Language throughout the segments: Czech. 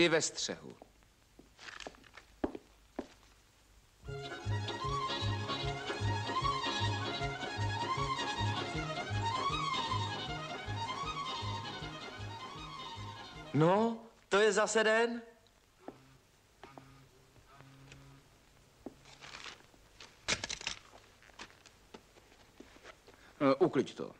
vždy ve střehu. No, to je zase den. Uh, ukliď to.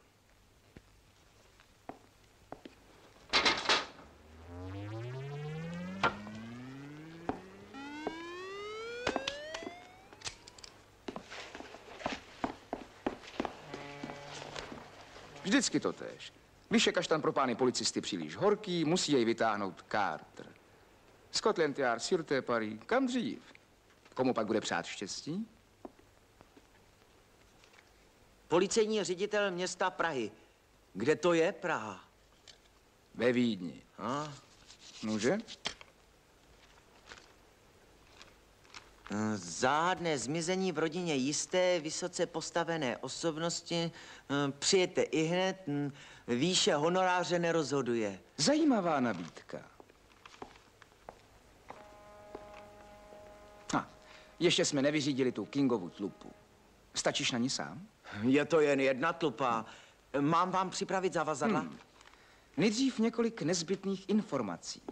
Vždycky to tež. Když je kaštan pro pány policisty příliš horký, musí jej vytáhnout Carter. Scotland Yard, Sirte Paris, kam dřív? Komu pak bude přát štěstí? Policejní ředitel města Prahy. Kde to je Praha? Ve Vídni. A? Může? Eh, Záhadné zmizení v rodině jisté, vysoce postavené osobnosti. eh, Přijete i hned, hm, výše honoráře nerozhoduje. Zajímavá nabídka. A, ještě jsme nevyřídili tu Kingovu tlupu. Stačíš na ní sám? Je to jen jedna tlupa. Mám vám připravit zavazadla? Hmm. Nejdřív několik nezbytných informací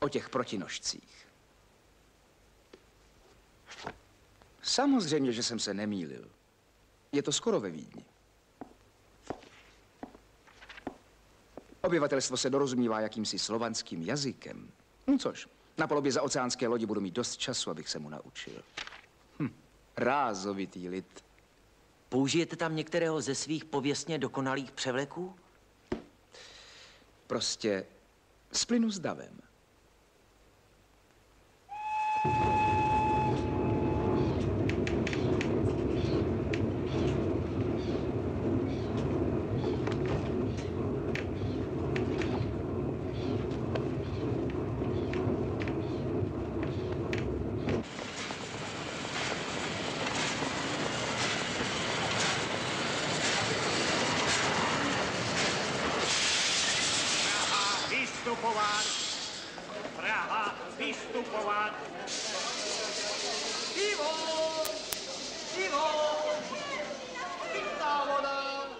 o těch protinožcích. Samozřejmě, že jsem se nemýlil. Je to skoro ve Vídni. Obyvatelstvo se dorozumívá jakýmsi slovanským jazykem. No což, na palubě za oceánské lodi budu mít dost času, abych se mu naučil. Hm, rázovitý lid. Použijete tam některého ze svých pověstně dokonalých převleků? Prostě splynu s davem. Praha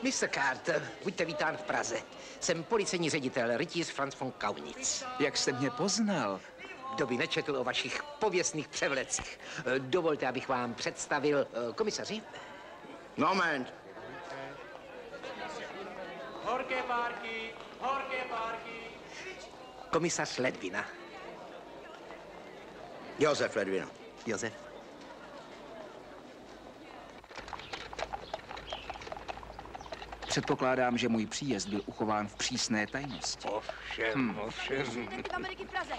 Mr. Carter, buďte vítán v Praze. Jsem policejní ředitel rytíř Franz von Kaunitz. Jak jste mě poznal? Kdo by nečetl o vašich pověstných převlecích? Dovolte, abych vám představil eh, komisaři. Moment. Horké párky! Horké párky! Komisař Ledvina. Josef Ledvina. Josef. Předpokládám, že můj příjezd byl uchován v přísné tajnosti. Ovšem, ovšem. Detektiv Ameriky v Praze.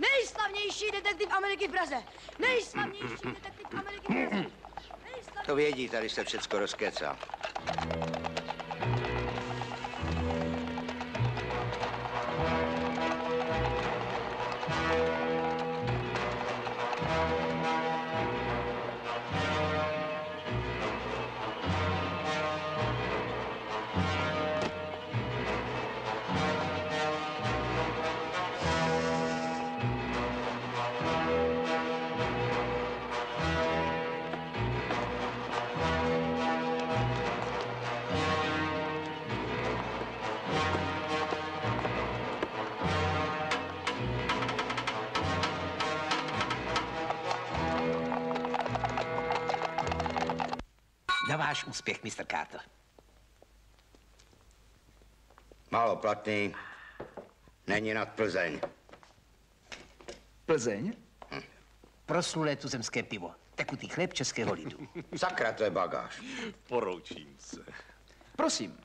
Nejslavnější detektiv Ameriky v Praze. Nejslavnější detektiv Ameriky v Praze. To vědí, tady se všecko rozkecal. Úspěch, Mr. Carter. Málo platný. Není nad Plzeň. Plzeň? Proslulé tuzemské pivo. Tekutý chléb českého lidu. Sakra, to je bagáž. Poroučím se. Prosím.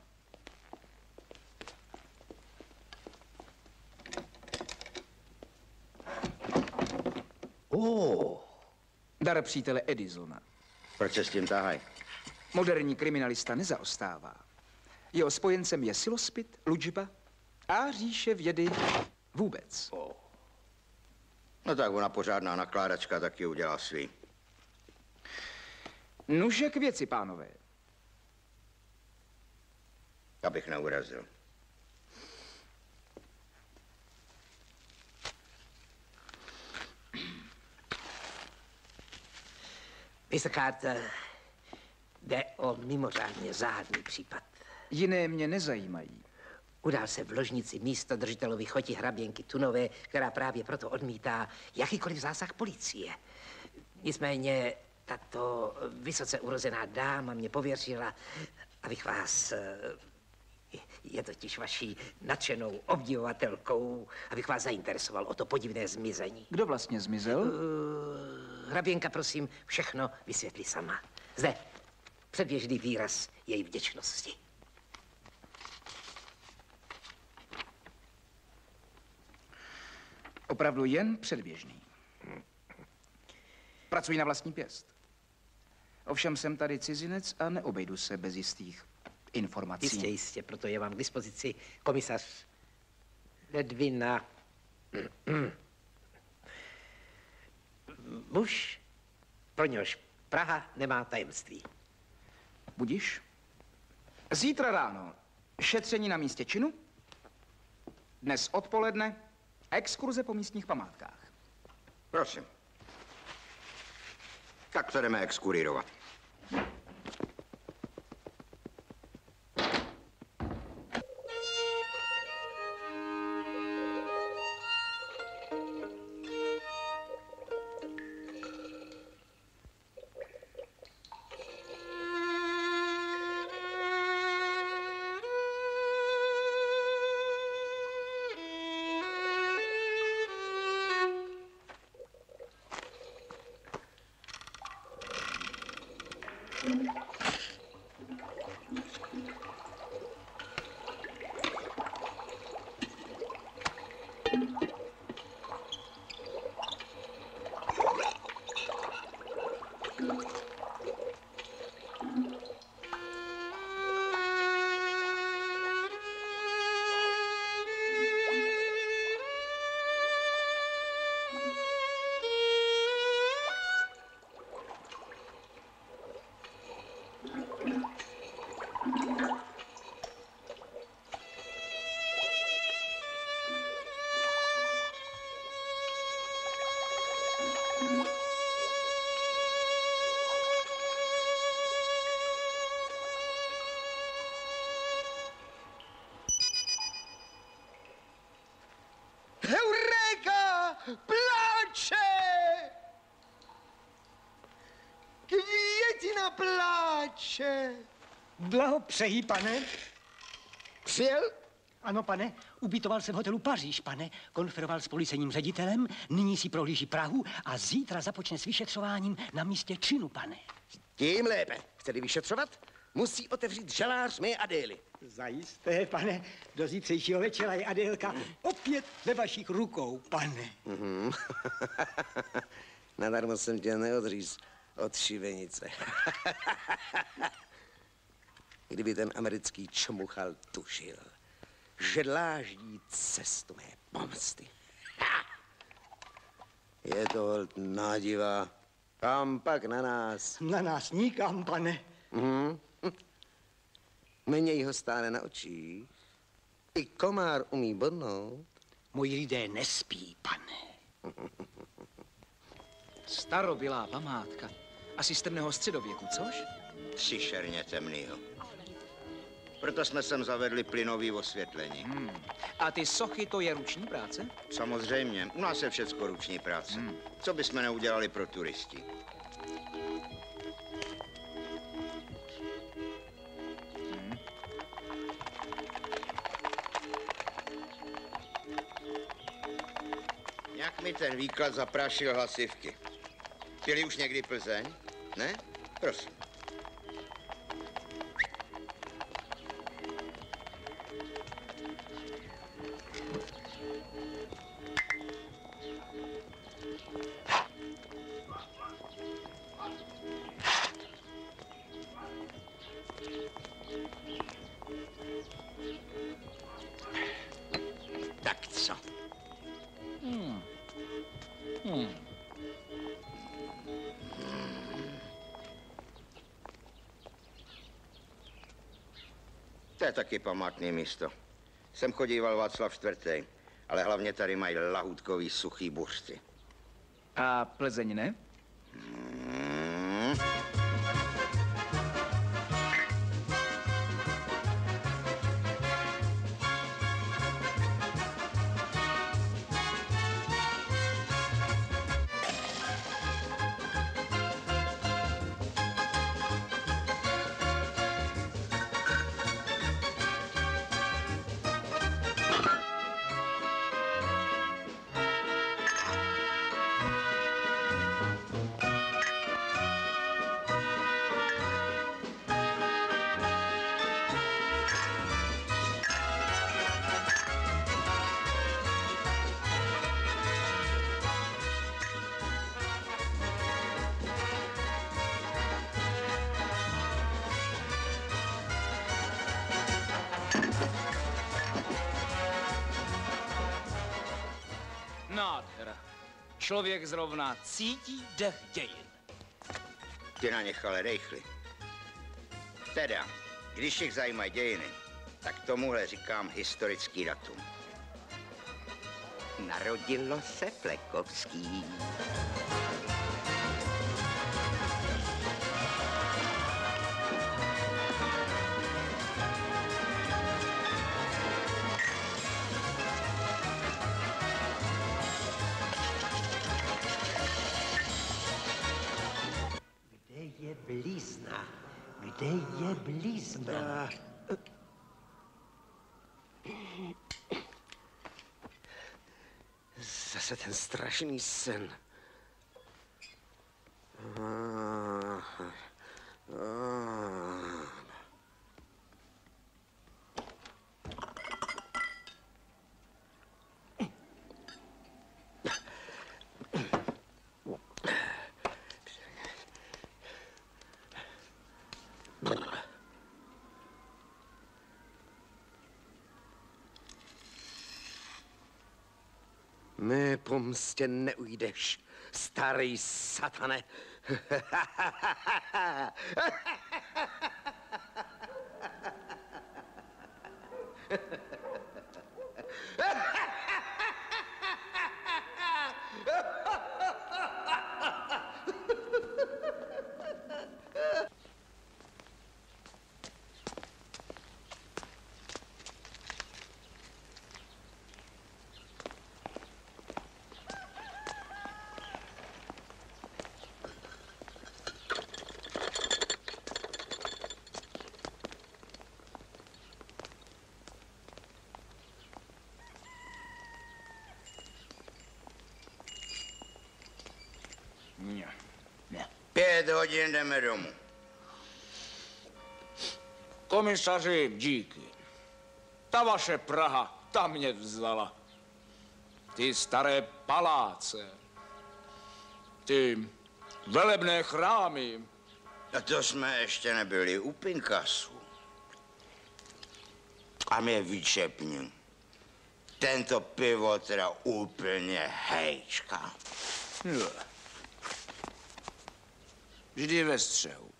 Oh. Dar přítele Edisona. Proč se s tím tahaj? Moderní kriminalista nezaostává. Jeho spojencem je silospit, lučba a říše vědy vůbec. Oh. No tak ona pořádná nakládačka taky udělá svý. Nuže k věci, pánové. Abych neurazil. Mr. Carter, eh, jde o mimořádně záhadný případ. Jiné mě nezajímají. Udál se v ložnici místo držitelovi choti hraběnky Tunové, která právě proto odmítá jakýkoliv zásah policie. Nicméně tato vysoce urozená dáma mě pověřila, abych vás, eh, je totiž vaší nadšenou obdivovatelkou, abych vás zainteresoval o to podivné zmizení. Kdo vlastně zmizel? Hraběnka, prosím, všechno vysvětlí sama. Zde předběžný výraz její vděčnosti. Opravdu jen předběžný. Pracuji na vlastní pěst. Ovšem jsem tady cizinec a neobejdu se bez jistých informací. Jistě, jistě, proto je vám k dispozici komisař Ledvina. Muž, pro něhož Praha nemá tajemství. Budiš? Zítra ráno šetření na místě činu. Dnes odpoledne exkurze po místních památkách. Prosím. Tak to jdeme exkurírovat. Blahopřeji, pane. Přijel? Ano, pane, ubytoval se v hotelu Paříž, pane. Konferoval s policejním ředitelem, nyní si prohlíží Prahu a zítra započne s vyšetřováním na místě činu, pane. Tím lépe. Chceli vyšetřovat? Musí otevřít žalář mé Adély. Zajisté, pane, do zítřejšího večera je Adélka opět ve vašich rukou, pane. Nadarmo jsem tě neodříz od šivenice. Kdyby ten americký čmuchal tušil, že dláždí cestu mé pomsty. Ha! Je to holt nádiva. Kam pak na nás? Na nás nikam, pane. Měj ho stále na očích. I komár umí bodnout. Moji lidé nespí, pane. Starobylá památka. Asi z temného středověku, což? Příšerně temnýho. Proto jsme sem zavedli plynový osvětlení. A ty sochy, to je ruční práce? Samozřejmě, u nás je všecko ruční práce. Co bychom neudělali pro turisti? Jak mi ten výklad zaprášil hlasivky. Pili už někdy Plzeň? Ne? Prosím. Je taky památné místo. Sem chodíval Václav IV. Ale hlavně tady mají lahůdkový suchý buřty. A Plzeň ne? Člověk zrovna cítí dech dějin. Ty na nich ale rejchli. Teda, když jich zajímají dějiny, tak tomuhle říkám historický datum. Narodilo se Flekovský. Kde je blizna? Zase ten strašný sen. Mé pomstě neujdeš, starý satane. Ne. Ne. Pět hodin jdeme domů. Komisaři, díky. Ta vaše Praha, ta mě vzala. Ty staré paláce, ty velebné chrámy, A to jsme ještě nebyli u Pinkasu. A mě vyčepni. Tento pivo teda úplně hejčka. Jo. Vždy ve střehu.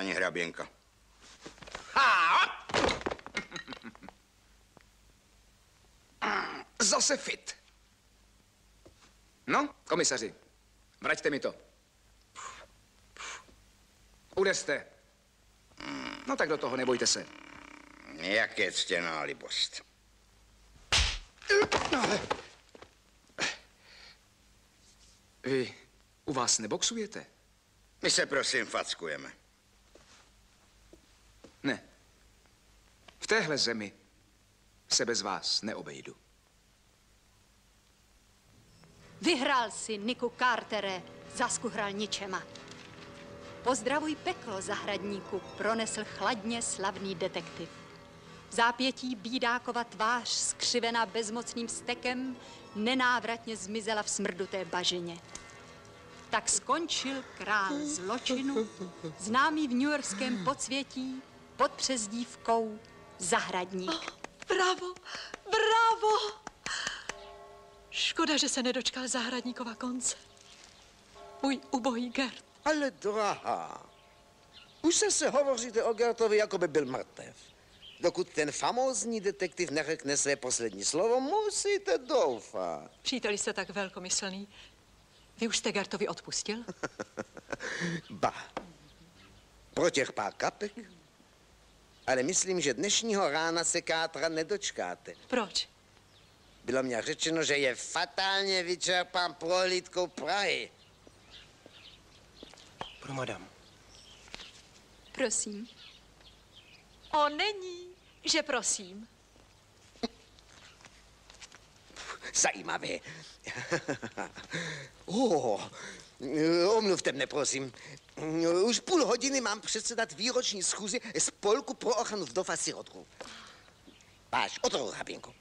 Paní hraběnka. Zase fit. No, komisaři, vraťte mi to. Udeste. No tak do toho, nebojte se. Jak je ctěná libost. Vy u vás neboxujete? My se prosím fackujeme. Ne. V téhle zemi se bez vás neobejdu. Vyhrál si, Niku Cartere, zaskuhral ničema. Pozdravuj peklo, zahradníku, pronesl chladně slavný detektiv. V zápětí bídákova tvář, skřivena bezmocným stekem, nenávratně zmizela v smrduté bažině. Tak skončil král zločinu, známý v newyorském podsvětí pod přezdívkou Zahradník. Bravo, bravo! Škoda, že se nedočkal zahradníkova konce. Můj ubohý Gert. Ale drahá, už se se hovoříte o Gertovi, jako by byl mrtev. Dokud ten famózní detektiv neřekne své poslední slovo, musíte doufat. Příteli jste tak velkomyslný. Vy už jste Gertovi odpustil? Ba, pro těch pár kapek. Ale myslím, že dnešního rána se Kátra nedočkáte. Proč? Bylo mě řečeno, že je fatálně vyčerpán prohlídkou Prahy. Pro madam. Prosím. O, není, že prosím. Zajímavé. oh, omluvte mne, prosím. Už půl hodiny mám předsedat výroční schůzi Spolku pro ochranu vdov a sirotků. Páš, otevřu, Haběnko. Ten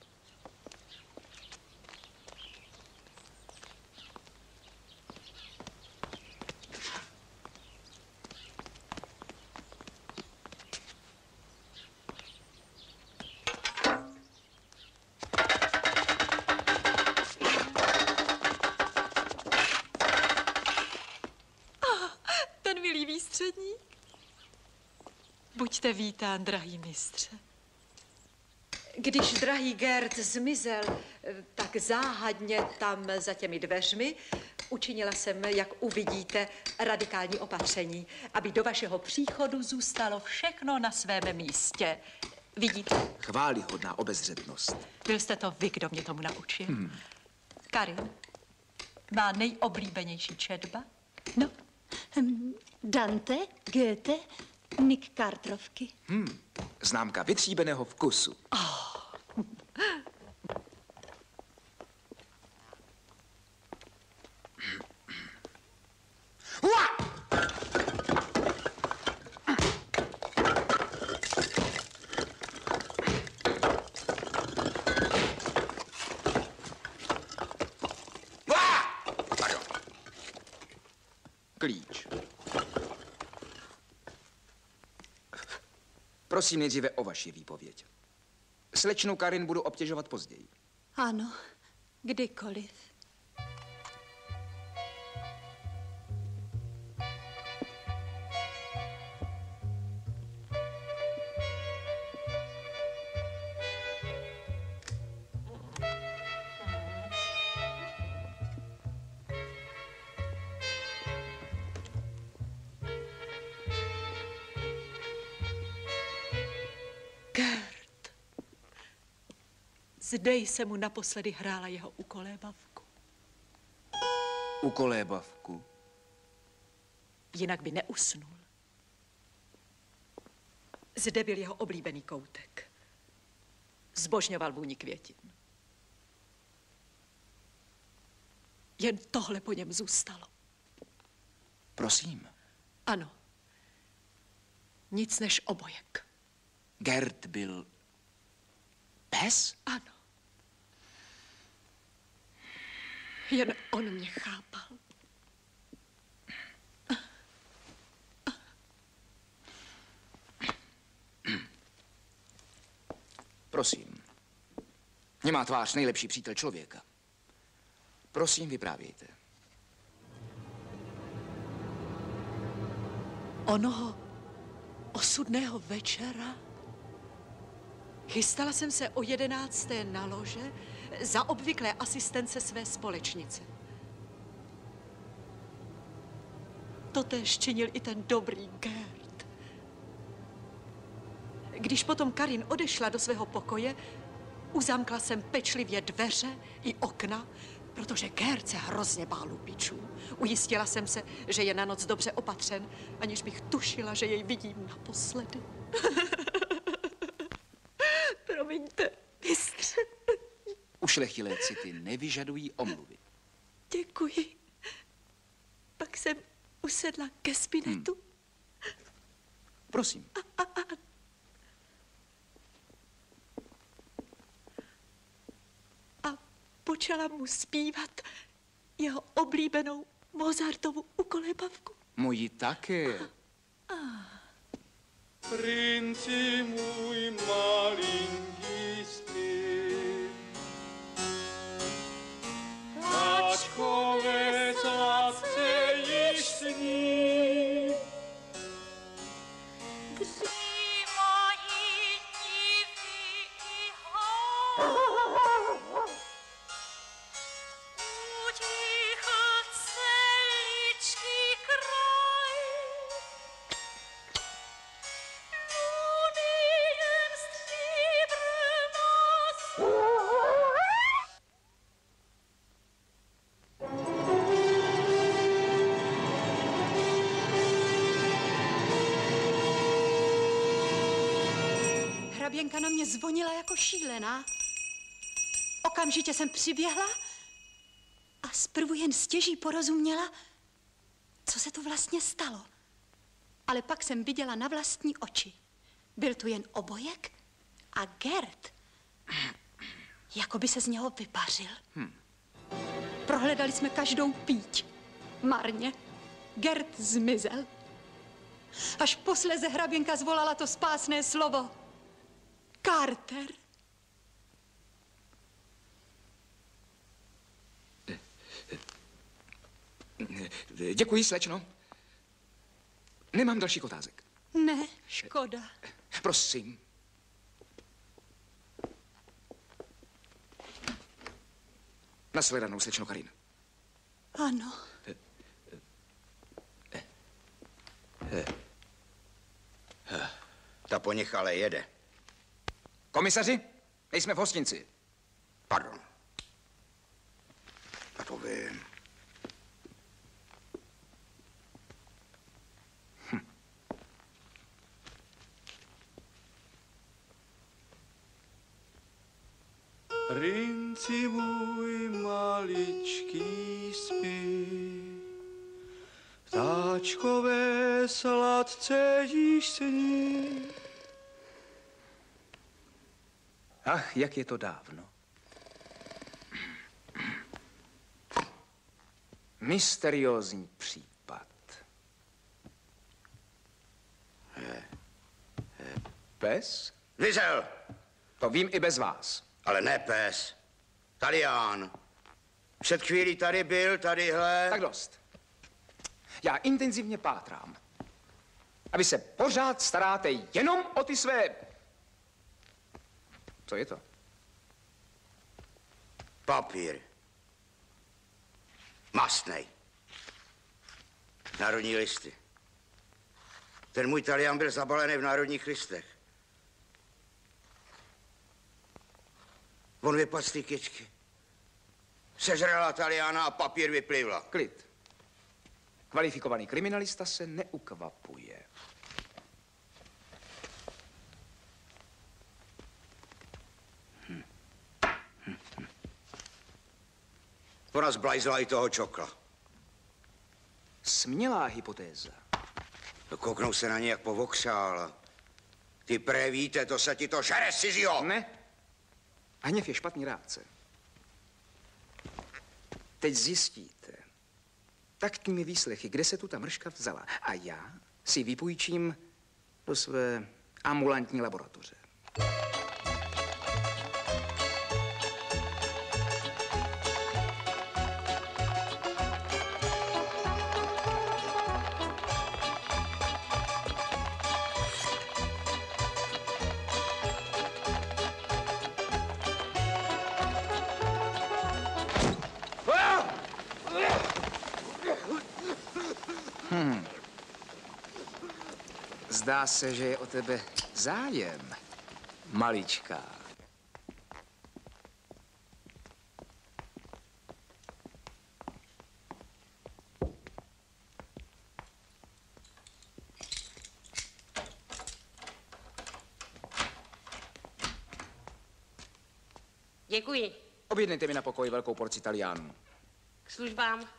vítán, drahý mistře. Když drahý Gerd zmizel tak záhadně tam za těmi dveřmi, učinila jsem, jak uvidíte, radikální opatření, aby do vašeho příchodu zůstalo všechno na svém místě. Vidíte, Chválihodná obezřetnost. byl jste to vy, kdo mě tomu naučil. Hmm. Karin, má nejoblíbenější četba? No, Hm, Dante, Goethe, Nick Carterovky. Hmm. Známka vytříbeného vkusu. Pardon. Prosím nejdříve o vaši výpověď. Slečnu Karin budu obtěžovat později. Ano, kdykoliv. Zde jsem mu naposledy hrála jeho ukolébavku. U kolébavku. Jinak by neusnul. Zde byl jeho oblíbený koutek. Zbožňoval vůni květin. Jen tohle po něm zůstalo. Prosím. Ano. Nic než obojek. Gerd byl pes? Ano. Jen on mě chápal. Prosím. Nemá tvář nejlepší přítel člověka. Prosím, vyprávějte. Onoho osudného večera chystala jsem se o jedenácté na lože za obvyklé asistence své společnice. Totéž činil i ten dobrý Gerd. Když potom Karin odešla do svého pokoje, uzamkla jsem pečlivě dveře i okna, protože Gerd se hrozně bál lupičů. Ujistila jsem se, že je na noc dobře opatřen, aniž bych tušila, že jej vidím naposledy. Promiňte, mistře. Ušlechtilé city nevyžadují omluvy. Děkuji. Pak jsem usedla ke spinetu. Prosím. a počala mu zpívat jeho oblíbenou Mozartovu ukolébavku. Moji také. Princi můj malinký syn. Tačkovec a chce jako šílená. Okamžitě jsem přiběhla a zprvu jen stěží porozuměla, co se tu vlastně stalo. Ale pak jsem viděla na vlastní oči. Byl tu jen obojek a Gert, jako by se z něho vypařil. Hm. Prohledali jsme každou píť. Marně. Gert zmizel. Až posleze hraběnka zvolala to spásné slovo. Carter. Děkuji, slečno. Nemám dalších otázek. Ne, škoda. Prosím. Nasledanou, slečno Karin. Ano. Ta po nich ale jede. Komisaři, nejsme v hostinci. Pardon. A to vím. Ach, jak je to dávno. Mysteriózní případ. Pes? Vizel! To vím i bez vás. Ale ne pes. Talián. Před chvílí tady byl, tadyhle. Tak dost. Já intenzivně pátrám. A vy se pořád staráte jenom o ty své... Co je to? Papír. Mastnej. Národní listy. Ten můj talián byl zabalený v národních listech. On vypadl z té kyčky. Sežrala taliána a papír vyplivla. Klid. Kvalifikovaný kriminalista se neukvapuje. Ona zblajzla i toho čokla. Smělá hypotéza. No, Kouknou se na ně, jak povokřála. Ty pré víte, to se ti to žere, Sizio. Ne. Hněv je špatný rádce. Teď zjistíte taktními výslechy, kde se tu ta mrška vzala. A já si vypůjčím do své ambulantní laboratoře. Zdá se, že je o tebe zájem, maličká. Děkuji. Objednejte mi na pokoji velkou porci taliánů. K službám.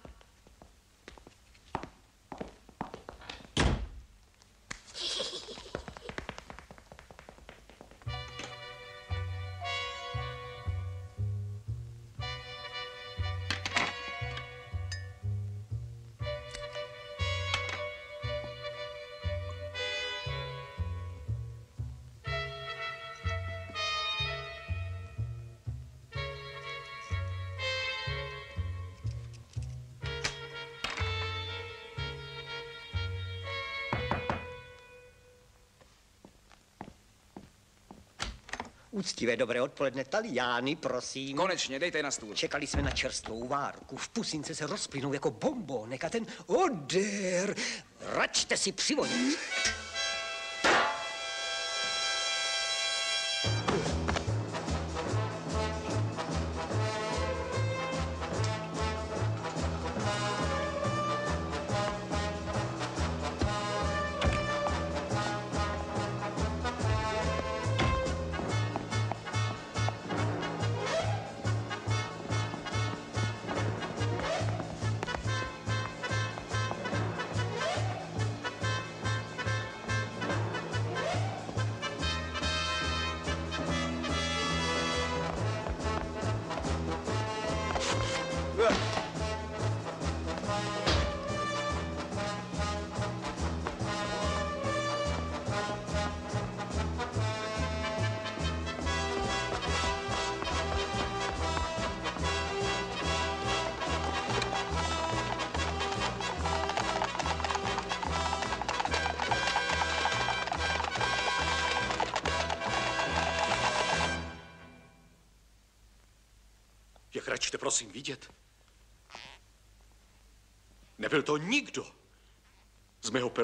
Úctivé dobré odpoledne, Taliány, prosím. Konečně, dejte na stůl. Čekali jsme na čerstvou várku. V pusince se rozplynou jako bombonek a ten odér. Račte si přivonit.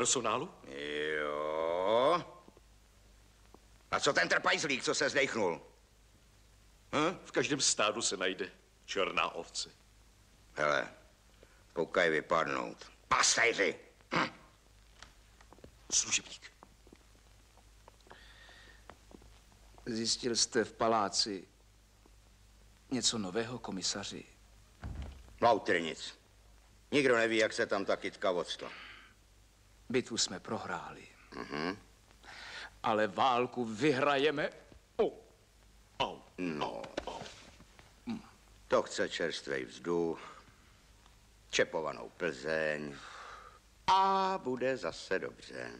Personálu? Jo. A co ten trpajzlík, co se zdechnul? Hm? V každém stádu se najde černá ovce. Hele, koukaj vypadnout. Pastejři! Služebník. Zjistil jste v paláci něco nového, komisaři? Lautry nic. Nikdo neví, jak se tam ta kytka odstla. Bitvu jsme prohráli, Mhm. ale válku vyhrajeme. Oh. Au. No. To chce čerstvý vzduch, čepovanou Plzeň a bude zase dobře.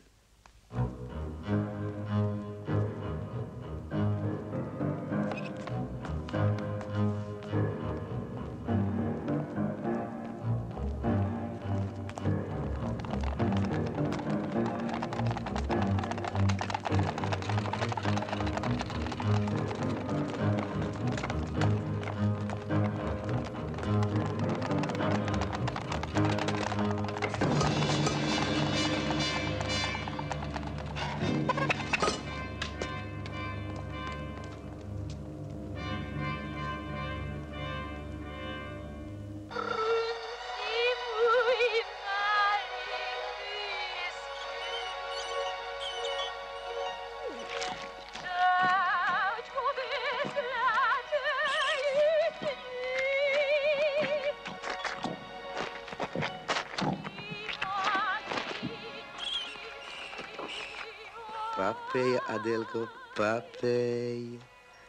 Adelko, papej.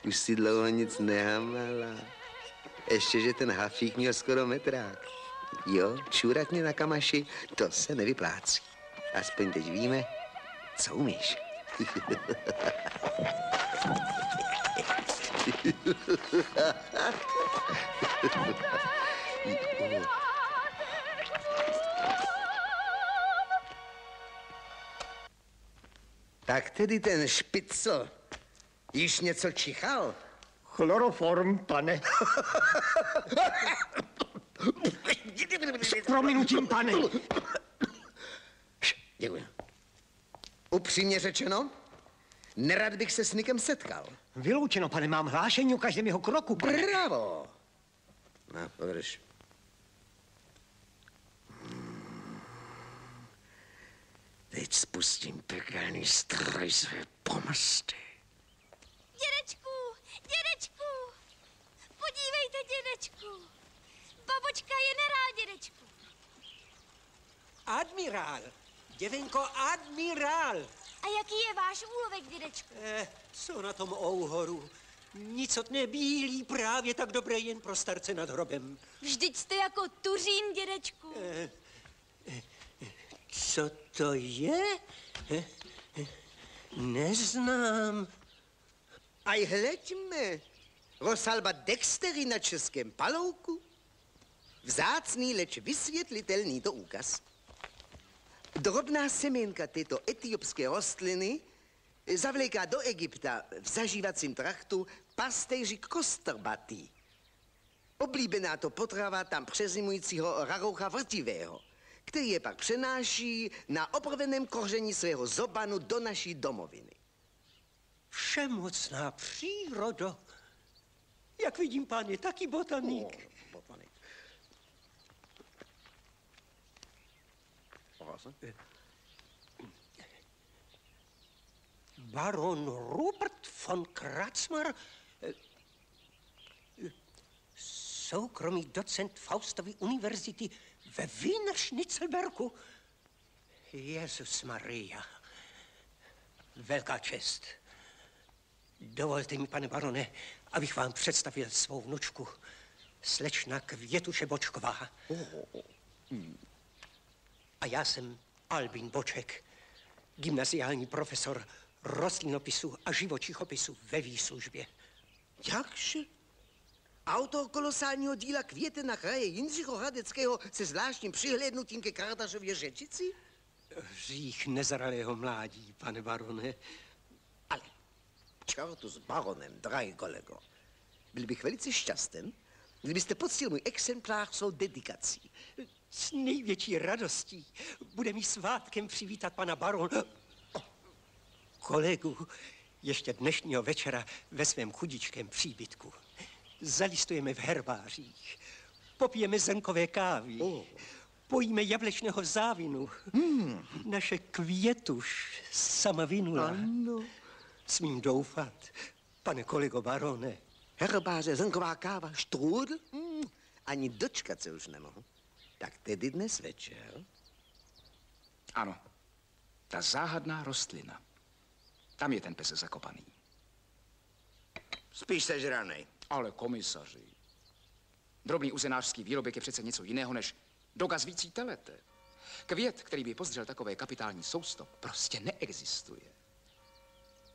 Už si dlouho nic nehamala. Ještě, že ten hafík měl skoro metrák. Jo, čůrat mě na kamaši, to se nevyplácí. Aspoň teď víme, co umíš. tedy ten špicl již něco čichal? Chloroform, pane. S prominutím, pane. Děkuji. Upřímně řečeno, nerad bych se s Nikem setkal. Vyloučeno, pane, mám hlášení o každém jeho kroku, pane. Bravo! No, podrž. Teď spustím pekelný stroj své pomsty. Dědečku, dědečku, podívejte, dědečku. Babočka generál, dědečku. Admirál. Děvenko, admirál. A jaký je váš úlovek, dědečku? Eh, co na tom ouhoru? Nicotné bílý právě tak dobré jen pro starce nad hrobem. Vždyť jste jako tuřín, dědečku. Eh, eh, co to je? Neznám. Aj hleďme. Rosalba Dextery na českém palouku. Vzácný, leč vysvětlitelný to úkaz. Drobná semenka této etiopské rostliny zavléká do Egypta v zažívacím traktu pastejři kostrbatý. Oblíbená to potrava tam přezimujícího raroucha vrtivého, který je pak přenáší na obrveném koření svého zobanu do naší domoviny. Všemocná přírodo. Jak vidím, pán je taky botanik. botanik. Baron Rupert von Kratzmar, eh, eh, soukromý docent Faustovy univerzity ve Wiener Schnitzelbergu. Jezus Maria, velká čest. Dovolte mi, pane barone, abych vám představil svou vnučku, slečna Květuše Bočková. A já jsem Albin Boček, gymnaziální profesor rostlinopisu a živočichopisu ve výslužbě. Jakže? Autor kolosálního díla Květe na kraje Jindřicho Hradeckého se zvláštním přihlédnutím ke Kardašově řečici? Řích nezralého mládí, pane barone. Čertu s baronem, drahý kolego. Byl bych velice šťasten, kdybyste poctil můj exemplář svou dedikací. S největší radostí bude mi svátkem přivítat pana baron... kolegu ještě dnešního večera ve svém chudičkém příbytku. Zalistujeme v herbářích, popijeme zrnkové kávy, oh. pojíme jablečného závinu. Hmm. Naše květuš sama vinula. Ano. Smím doufat, pane kolego barone. Herbáře, zrnková káva, štrůdl? Hmm. Ani dočkat se už nemohu. Tak tedy dnes večer. Ano, ta záhadná rostlina. Tam je ten pes zakopaný. Spíš sežranej. Ale komisaři, drobný uzenářský výrobek je přece něco jiného než dogazvící telete. Květ, který by pozdřel takové kapitální sousto, prostě neexistuje.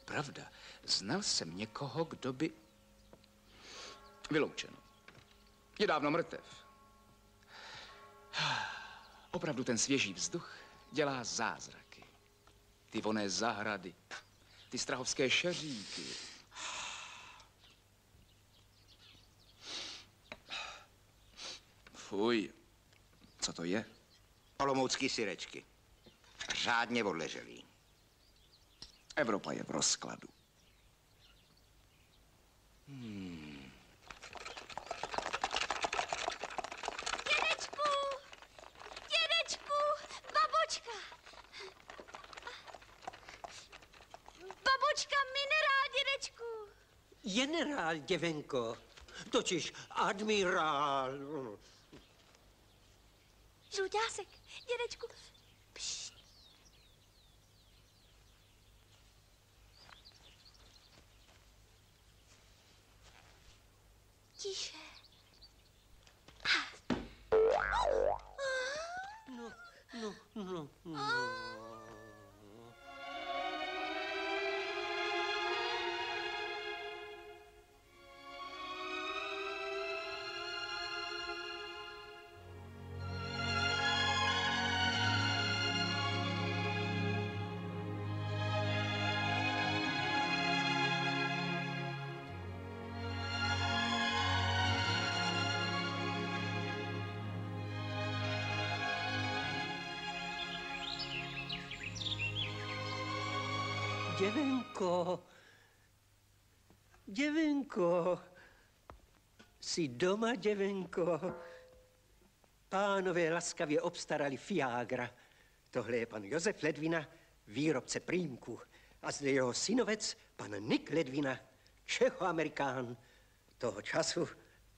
Pravda, znal jsem někoho, kdo by... Vyloučeno. Je dávno mrtev. Opravdu ten svěží vzduch dělá zázraky. Ty voné zahrady, ty strahovské šeříky. Fuj, co to je? Olomoucký syrečky. Řádně odleželý. Evropa je v rozkladu. Hmm. Dědečku! Dědečku! Babočka! Babočka, minerál, dědečku! Generál, děvenko, totiž admirál. Žluťásek, dědečku. Pšt. Tiše. No, no, no, no. Děvenko, děvenko, jsi doma, děvenko. Pánové laskavě obstarali Fiagra. Tohle je pan Josef Ledvina, výrobce prýmku. A zde jeho synovec, pan Nick Ledvina, Čechoamerikán, toho času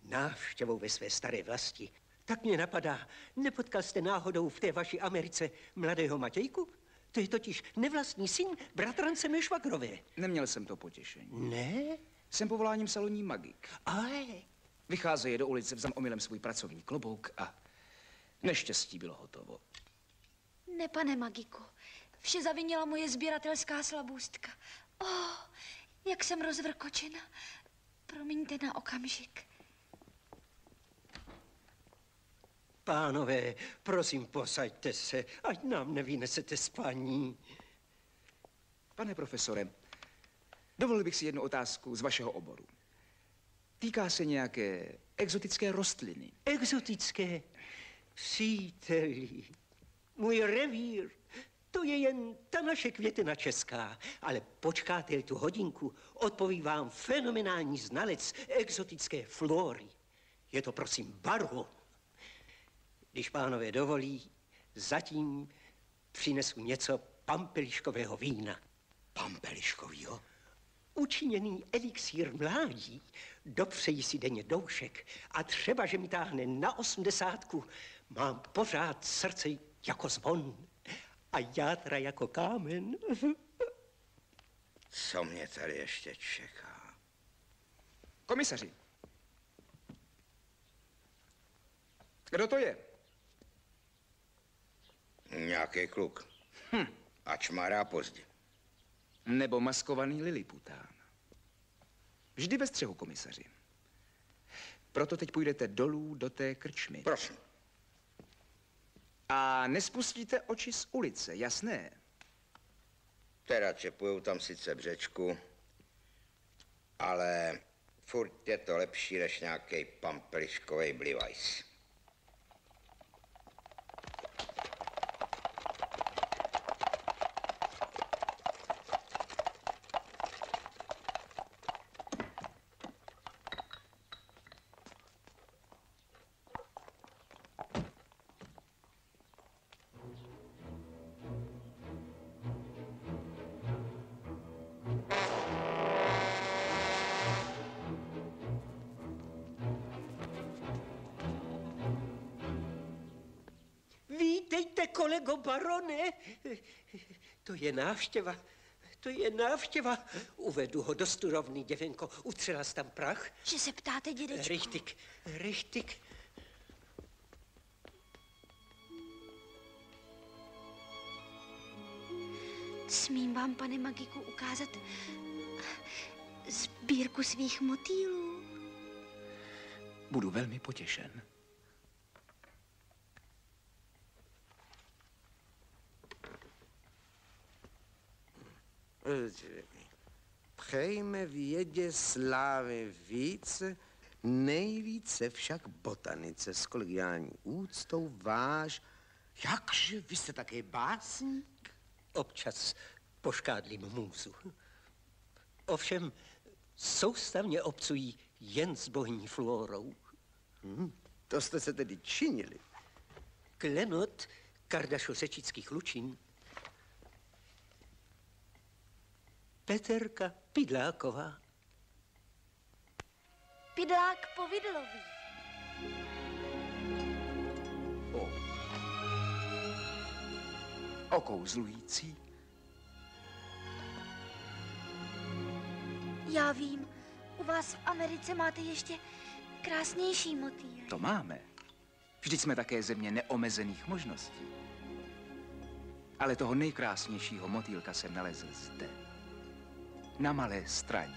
návštěvou ve své staré vlasti. Tak mě napadá, nepotkal jste náhodou v té vaší Americe mladého Matějku? To je totiž nevlastní syn bratrance mé. Neměl jsem to potěšení. Ne? Jsem povoláním salonní magik. Ale... Vycházeje do ulice, vzal omylem svůj pracovní klobouk a neštěstí bylo hotovo. Ne, pane Magiku, vše zavinila moje sběratelská slabůstka. Oh, jak jsem rozvrkočena. Promiňte na okamžik. Pánové, prosím, posaďte se, ať nám nevynesete spaní. Pane profesore, dovolil bych si jednu otázku z vašeho oboru. Týká se nějaké exotické rostliny. Exotické? Příteli, můj revír, to je jen ta naše květina česká, ale počkáte tu hodinku, odpoví vám fenomenální znalec exotické flory. Je to prosím barvo. Když pánové dovolí, zatím přinesu něco pampeliškového vína. Pampeliškovýho? Učiněný elixír mládí dopřeji si denně doušek a třeba, že mi táhne na osmdesátku, mám pořád srdce jako zvon a játra jako kámen. Co mě tady ještě čeká? Komisaři. Kdo to je? Nějaký kluk. Hm. A čmará pozdě. Nebo maskovaný lilipután. Vždy ve střehu, komisaři. Proto teď půjdete dolů do té krčmy. Prosím. A nespustíte oči z ulice, jasné? Teda čepujou tam sice břečku, ale Furt je to lepší než nějaký pampeliškový blivajs. Je návštěva. To je návštěva. Uvedu ho do studovny, děvenko. Utřela jsi tam prach? Že se ptáte, dědečku? Richtig, richtig. Smím vám, pane Magiku, ukázat sbírku svých motýlů? Budu velmi potěšen. Přejme vědě slávy více, nejvíce však botanice s kolegiální úctou váš. Jakže, vy jste také básník? Občas poškádlím můzu. Ovšem, soustavně obcují jen s bohyní fluorou. Hmm, to jste se tedy činili. Klenot kardašo-sečických lučin. Peterka Pidláková. Pidlák povidlový. Okouzlující. Já vím, u vás v Americe máte ještě krásnější motýl. To máme. Vždyť jsme také země neomezených možností. Ale toho nejkrásnějšího motýlka jsem nalezl zde. Na malé straně.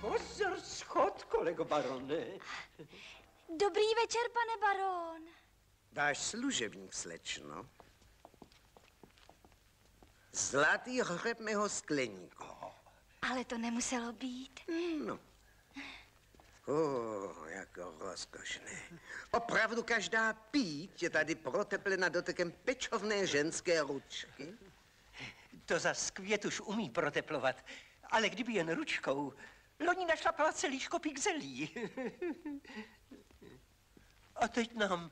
Pozor, schod, kolego barone. Dobrý večer, pane baron. Váš služebník, slečno. Zlatý hřeb mého skleníku. Ale to nemuselo být. No. Oh, jako rozkošné. Opravdu každá pít je tady proteplena dotekem pečovné ženské ručky. To za květ už umí proteplovat, ale kdyby jen ručkou, loni našlapala celý škopík zelí. A teď nám,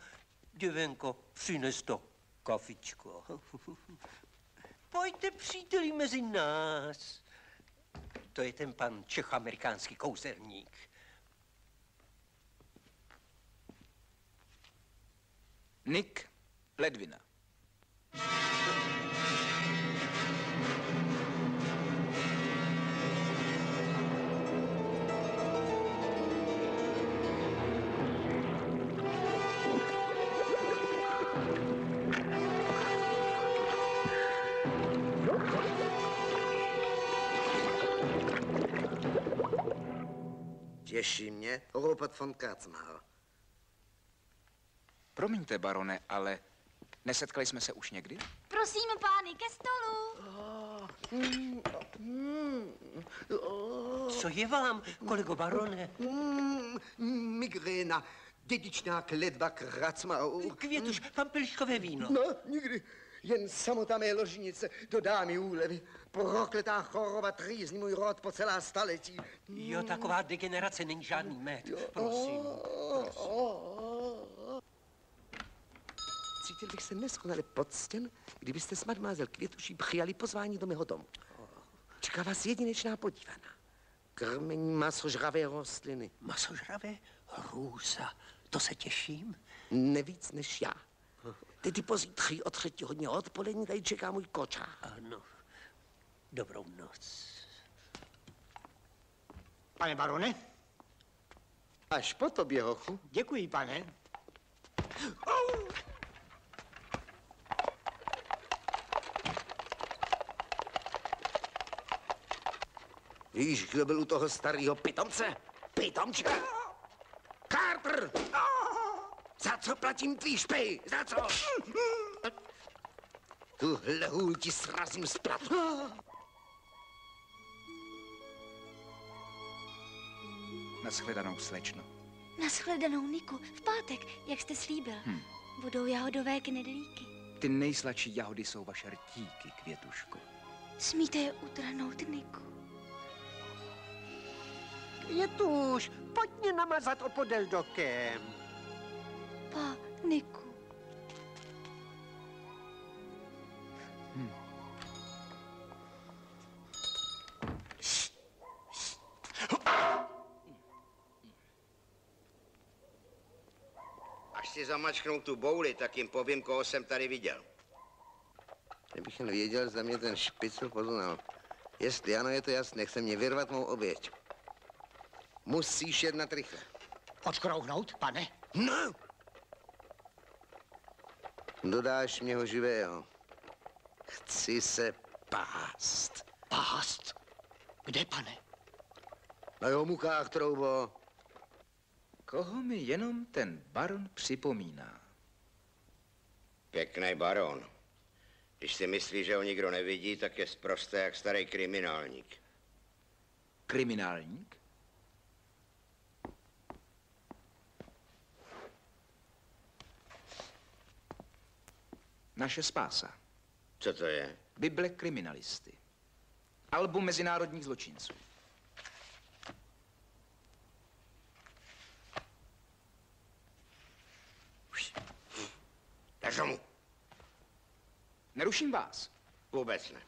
děvenko, přines to kafičko. Pojďte, příteli, mezi nás. To je ten pan čechoamerikánský kouzelník. Nick Ledvina. Těší mě Robert von Katzmar. Promiňte, barone, ale nesetkali jsme se už někdy? Prosím, pány, ke stolu. Co je vám, kolego barone? Mm, migréna, dědičná kledba Kratzmaur. Květuš, pampeliškové víno. No, nikdy. Jen samotá mé ložnice dodá mi úlevy. Prokletá choroba trýzní můj rod po celá staletí. Jo, taková degenerace není žádný med. Prosím. Cítil bych se neskonale poctěn, kdybyste s mademoiselle Květuší přijali pozvání do mého domu. Čeká vás jedinečná podívaná. Krmení masožravé rostliny. Masožravé? Hrůza. To se těším. Nevíc než já. Tedy pozítří o třetí hodně odpolední tady čeká můj kočár. Ano. Dobrou noc. Pane barone? Až po tobě, hochu. Děkuji, pane. Víš, kdo byl u toho starého pitomce? Pitomčka! Carter! Za co platím tvý špej? Za co? Tuhle hůl ti srazím z platu. Naschledanou, slečno. Naschledanou, Niku. V pátek, jak jste slíbil. Hm. Budou jahodové knedlíky. Ty nejsladší jahody jsou vaše rtíky, květuško. Smíte je utrhnout, Niku. Květuš, pojď mě namazat opodel dokem. Pa, Niku. Až si zamačknou tu bouli, tak jim povím, koho jsem tady viděl. Kdybych jen věděl, zda mě ten špicl poznal. Jestli ano, je to jasné, chce mě vyrvat mou oběť. Musíš jednat rychle. Odkrouhnout, pane? No! Dodáš mě ho živého. Chci se pást. Pást? Kde, pane? Na jeho mukách, troubo. Koho mi jenom ten baron připomíná? Pěkný baron. Když si myslí, že ho nikdo nevidí, tak je zprosté jak starý kriminálník. Kriminálník? Naše spása. Co to je? Bible kriminalisty. Album mezinárodních zločinců. Drž mu. Neruším vás. Vůbec ne.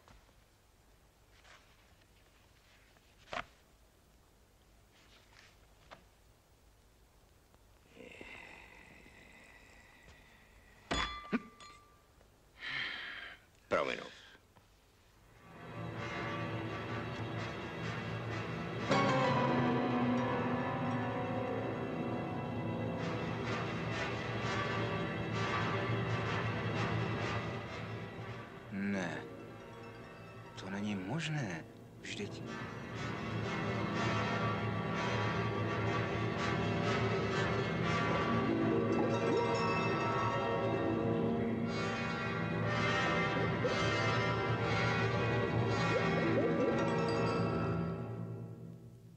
Možné. Vždyť...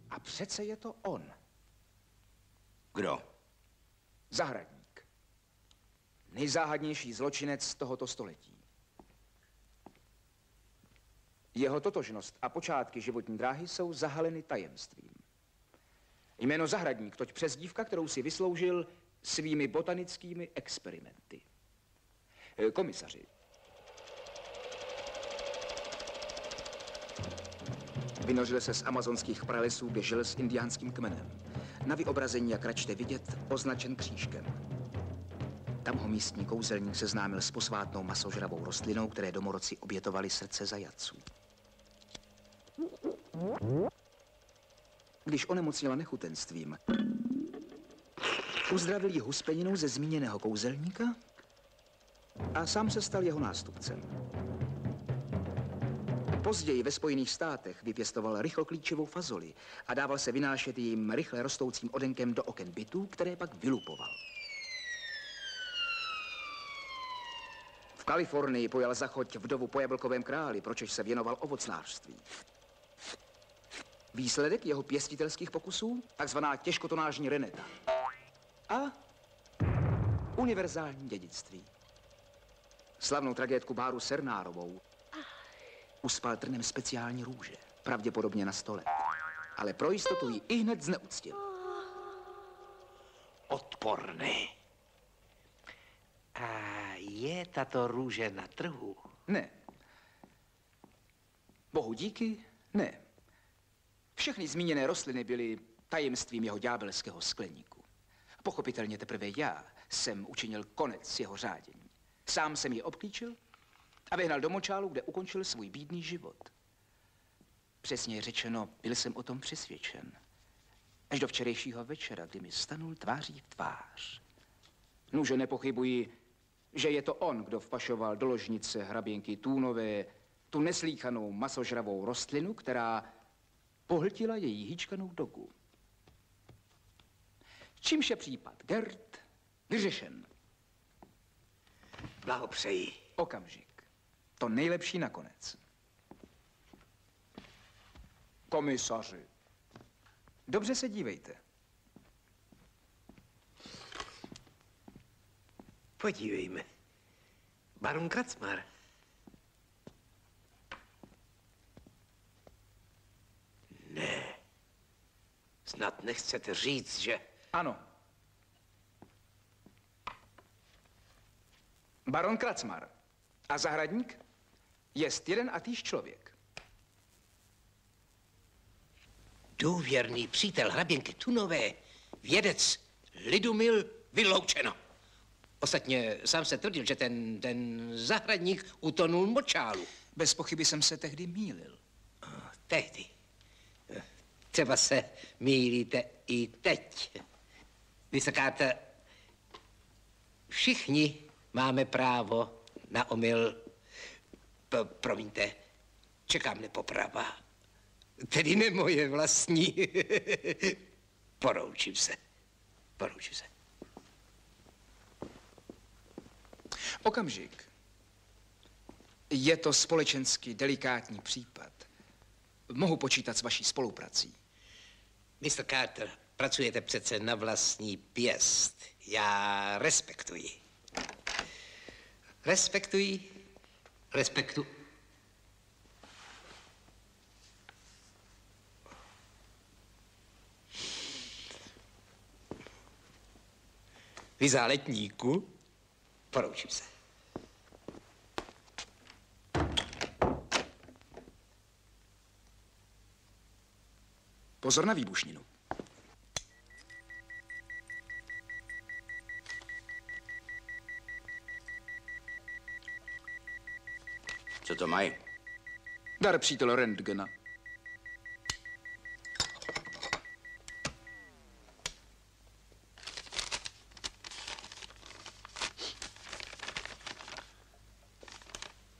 A přece je to on. Kdo? Zahradník. Nejzáhadnější zločinec tohoto století. Jeho totožnost a počátky životní dráhy jsou zahaleny tajemstvím. Jméno Zahradník, toť přezdívka, kterou si vysloužil svými botanickými experimenty. Eh, Komisaři. Vynořil se z amazonských pralesů, běžel s indiánským kmenem. Na vyobrazení, jak račte vidět, označen křížkem. Tam ho místní kouzelník seznámil s posvátnou masožravou rostlinou, které domorodci obětovali srdce zajatců. Když onemocněla nechutenstvím, uzdravil ji huspeninou ze zmíněného kouzelníka a sám se stal jeho nástupcem. Později ve Spojených státech vypěstoval rychloklíčovou fazoli a dával se vynášet jim rychle rostoucím odenkem do oken bytů, které pak vylupoval. V Kalifornii pojal zachoď vdovu po jablkovém králi, pročež se věnoval ovocnářství. Výsledek jeho pěstitelských pokusů, takzvaná těžkotonážní reneta. A univerzální dědictví. Slavnou tragédku Báru Sernárovou uspal trnem speciální růže, pravděpodobně na stole. Ale pro jistotu ji i hned zneuctil. Odporný. A je tato růže na trhu? Ne. Bohu díky, ne. Všechny zmíněné rostliny byly tajemstvím jeho ďábelského skleníku. Pochopitelně teprve já jsem učinil konec jeho řádění. Sám jsem je obklíčil a vyhnal do močálu, kde ukončil svůj bídný život. Přesně řečeno, byl jsem o tom přesvědčen. Až do včerejšího večera, kdy mi stanul tváří v tvář. Nuže nepochybuji, že je to on, kdo vpašoval do ložnice hraběnky Tůnové tu neslíchanou masožravou rostlinu, která pohltila její hýčkanou dogu. Čímž je případ Gert vyřešen. Blahopřeji. Okamžik. To nejlepší nakonec. Komisaři, dobře se dívejte. Podívejme. Baron Kracmar. Ne. Snad nechcete říct, že... Ano. Baron Kracmar a zahradník jest jeden a týž člověk. Důvěrný přítel hraběnky Tunové, vědec Lidumil vyloučeno. Ostatně sám se tvrdil, že ten, ten zahradník utonul močálu. Bez pochyby jsem se tehdy mýlil. Tehdy. Třeba se mýlíte i teď. Vysokáte, všichni máme právo na omyl. P- promiňte, čeká mne poprava. Tedy ne moje vlastní. Poroučím se. Poroučím se. Okamžik. Je to společensky delikátní případ. Mohu počítat s vaší spoluprací. Mr. Carter, pracujete přece na vlastní pěst. Já respektuji. Respektuji. Respektu. Vy záletníku? Poroučím se. Pozor na výbušninu. Co to mají? Dar přítel Rentgena.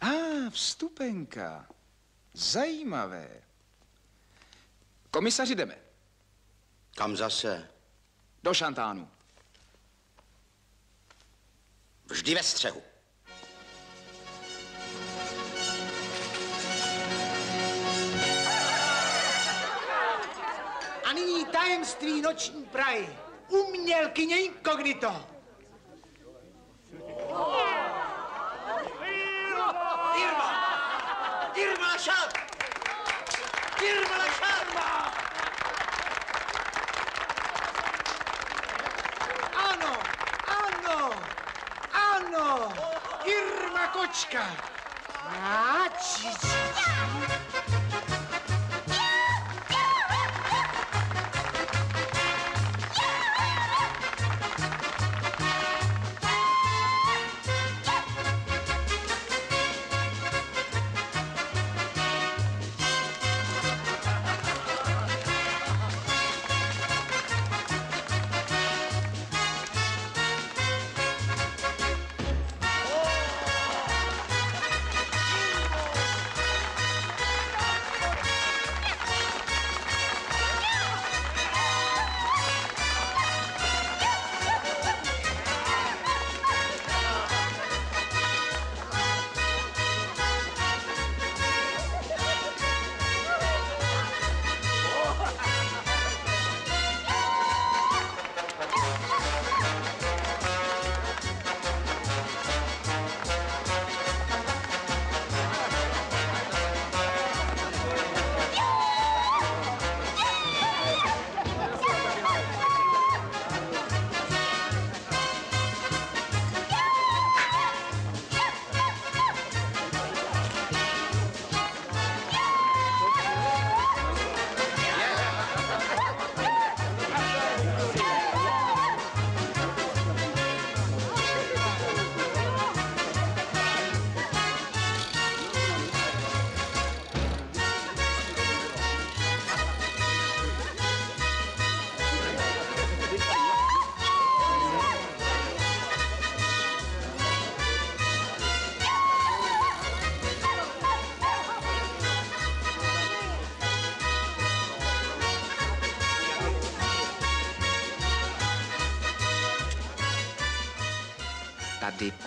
A, ah, vstupenka. Zajímavé. Komisaři, jdeme. Kam zase? Do šantánu. Vždy ve střehu. A nyní tajemství noční prahy. Umělkyně inkognito. Irma! Irma Lašat! Irma Lašat! Ano, ano, ano. Irma Kočka. A, či,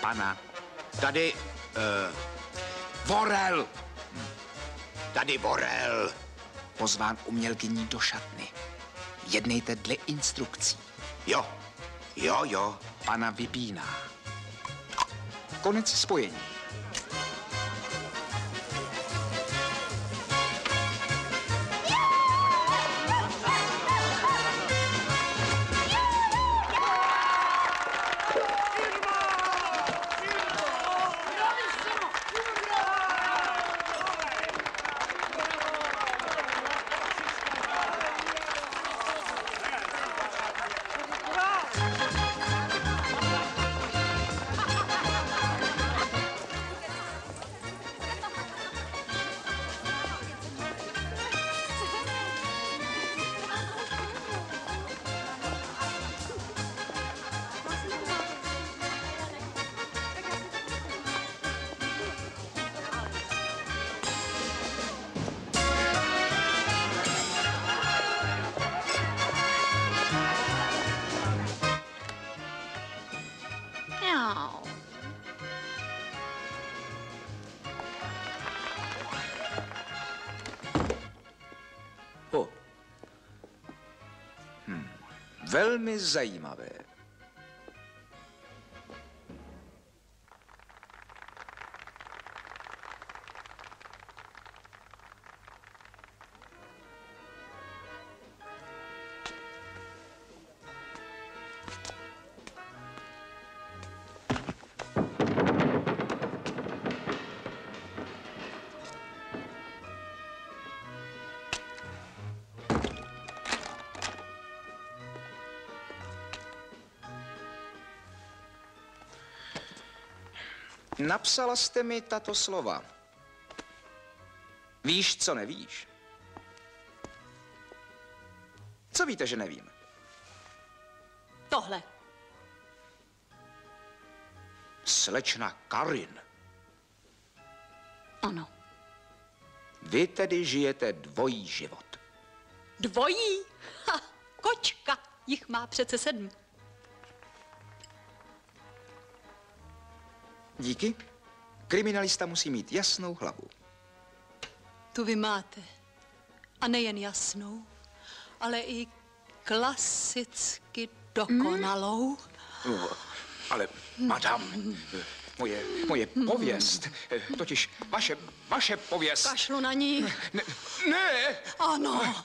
pana. Tady, uh, Vorel. Tady Vorel. Pozván umělkyní do šatny. Jednejte dle instrukcí. Jo, jo, jo. Pana vypíná. Konec spojení. Velmi zajímavé. Napsala jste mi tato slova. Víš, co nevíš? Co víte, že nevím? Tohle. Slečna Karin. Ano. Vy tedy žijete dvojí život. Dvojí? Ha, kočka. Jich má přece sedm. Díky. Kriminalista musí mít jasnou hlavu. Tu vy máte. A nejen jasnou, ale i klasicky dokonalou. No, ale, madam, moje, moje pověst, totiž vaše, vaše pověst... Kašlu na ní. Ne, ne, Ano.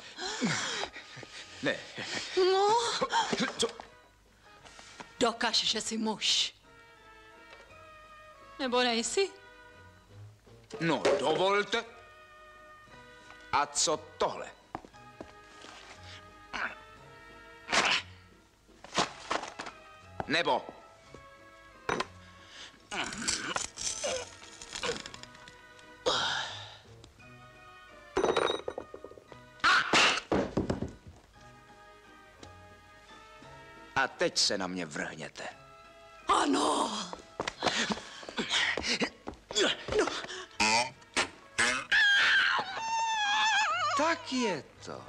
ne. No. Co? Dokaž, že jsi muž. Nebo nejsi? No, dovolte. A co tohle? Nebo... A teď se na mě vrhněte. Ano. No. Tak je to.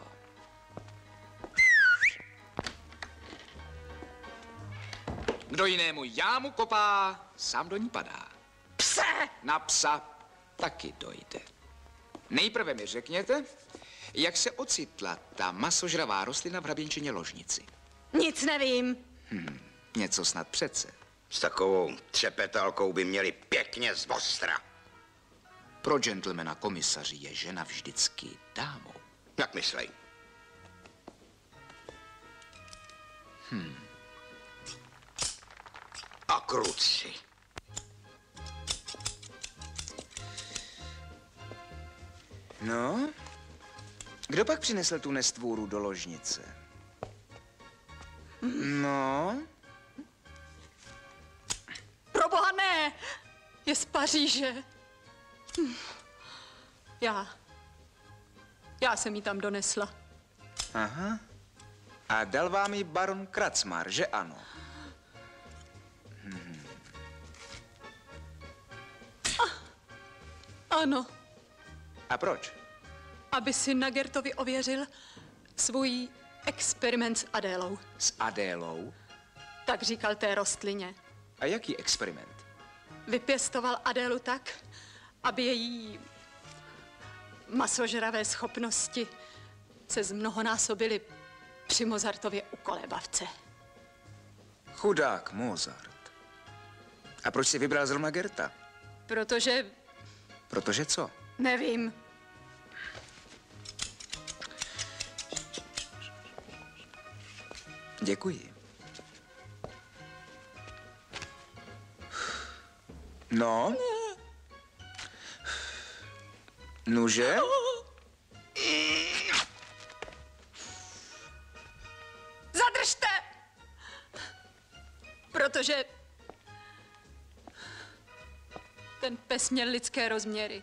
Kdo jinému jámu kopá, sám do ní padá. Pse! Na psa taky dojde. Nejprve mi řekněte, jak se ocitla ta masožravá rostlina v hraběnčině ložnici. Nic nevím. Hm, něco snad přece. S takovou třepetalkou by měli pěkně z ostra. Pro gentlemana komisaři je žena vždycky dámou. Jak myslej? Hm. A kruci. No, kdo pak přinesl tu nestvůru do ložnice? No, Proboha ne! Je z Paříže. Hm. Já. Já jsem ji tam donesla. aha. A dal vám ji baron Kracmar, že ano? Hm. Ano, A proč? aby si Nagertovi ověřil svůj experiment s Adélou. S Adélou? Tak říkal té rostlině. A jaký experiment? Vypěstoval Adélu tak, aby její masožravé schopnosti se zmnohonásobily při Mozartově ukolébavce. Chudák Mozart. A proč si vybral zrovna Gerta? Protože Protože co? nevím, Děkuji. No? Nuže? Zadržte! Protože ten pes měl lidské rozměry.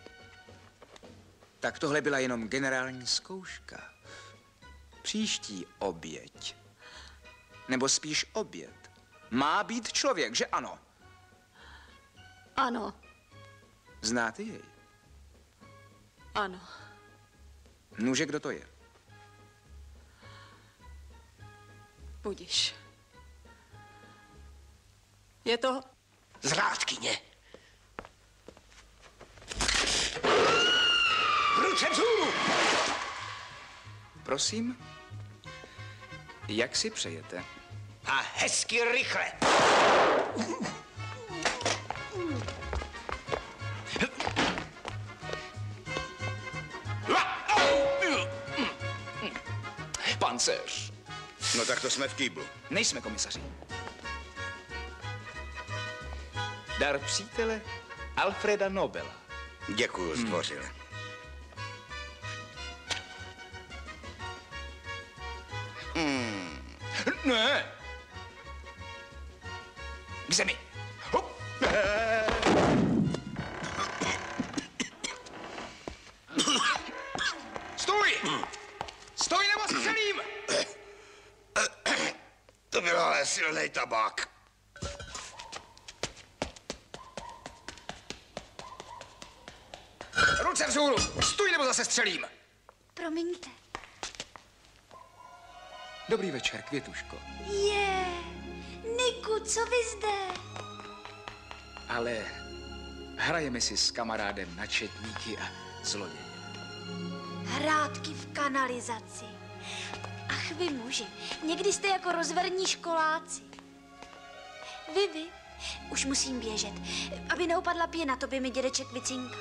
Tak tohle byla jenom generální zkouška. Příští oběť. Nebo spíš oběd. Má být člověk, že ano? Ano, Znáte jej? Ano. Nuže, kdo to je? Budiš. Je to Zrádkyně. Ruce vzhůru! Prosím? Jak si přejete? A hezky rychle. Pancéř. No tak to jsme v kýblu. Nejsme komisaři. Dar přítele Alfreda Nobela. Děkuju, zdvořile. Hmm. Ne! K zemi. Silný tabák. Ruce vzhůru! Stůj nebo zase střelím! Promiňte. Dobrý večer, Květuško. Je, Niku, co vy zde? Ale hrajeme si s kamarádem na četníky a zloděje. Hrátky v kanalizaci. Vy muži, někdy jste jako rozverní školáci. Vy, vy, už musím běžet, aby neupadla pěna, to by mi dědeček vycinka.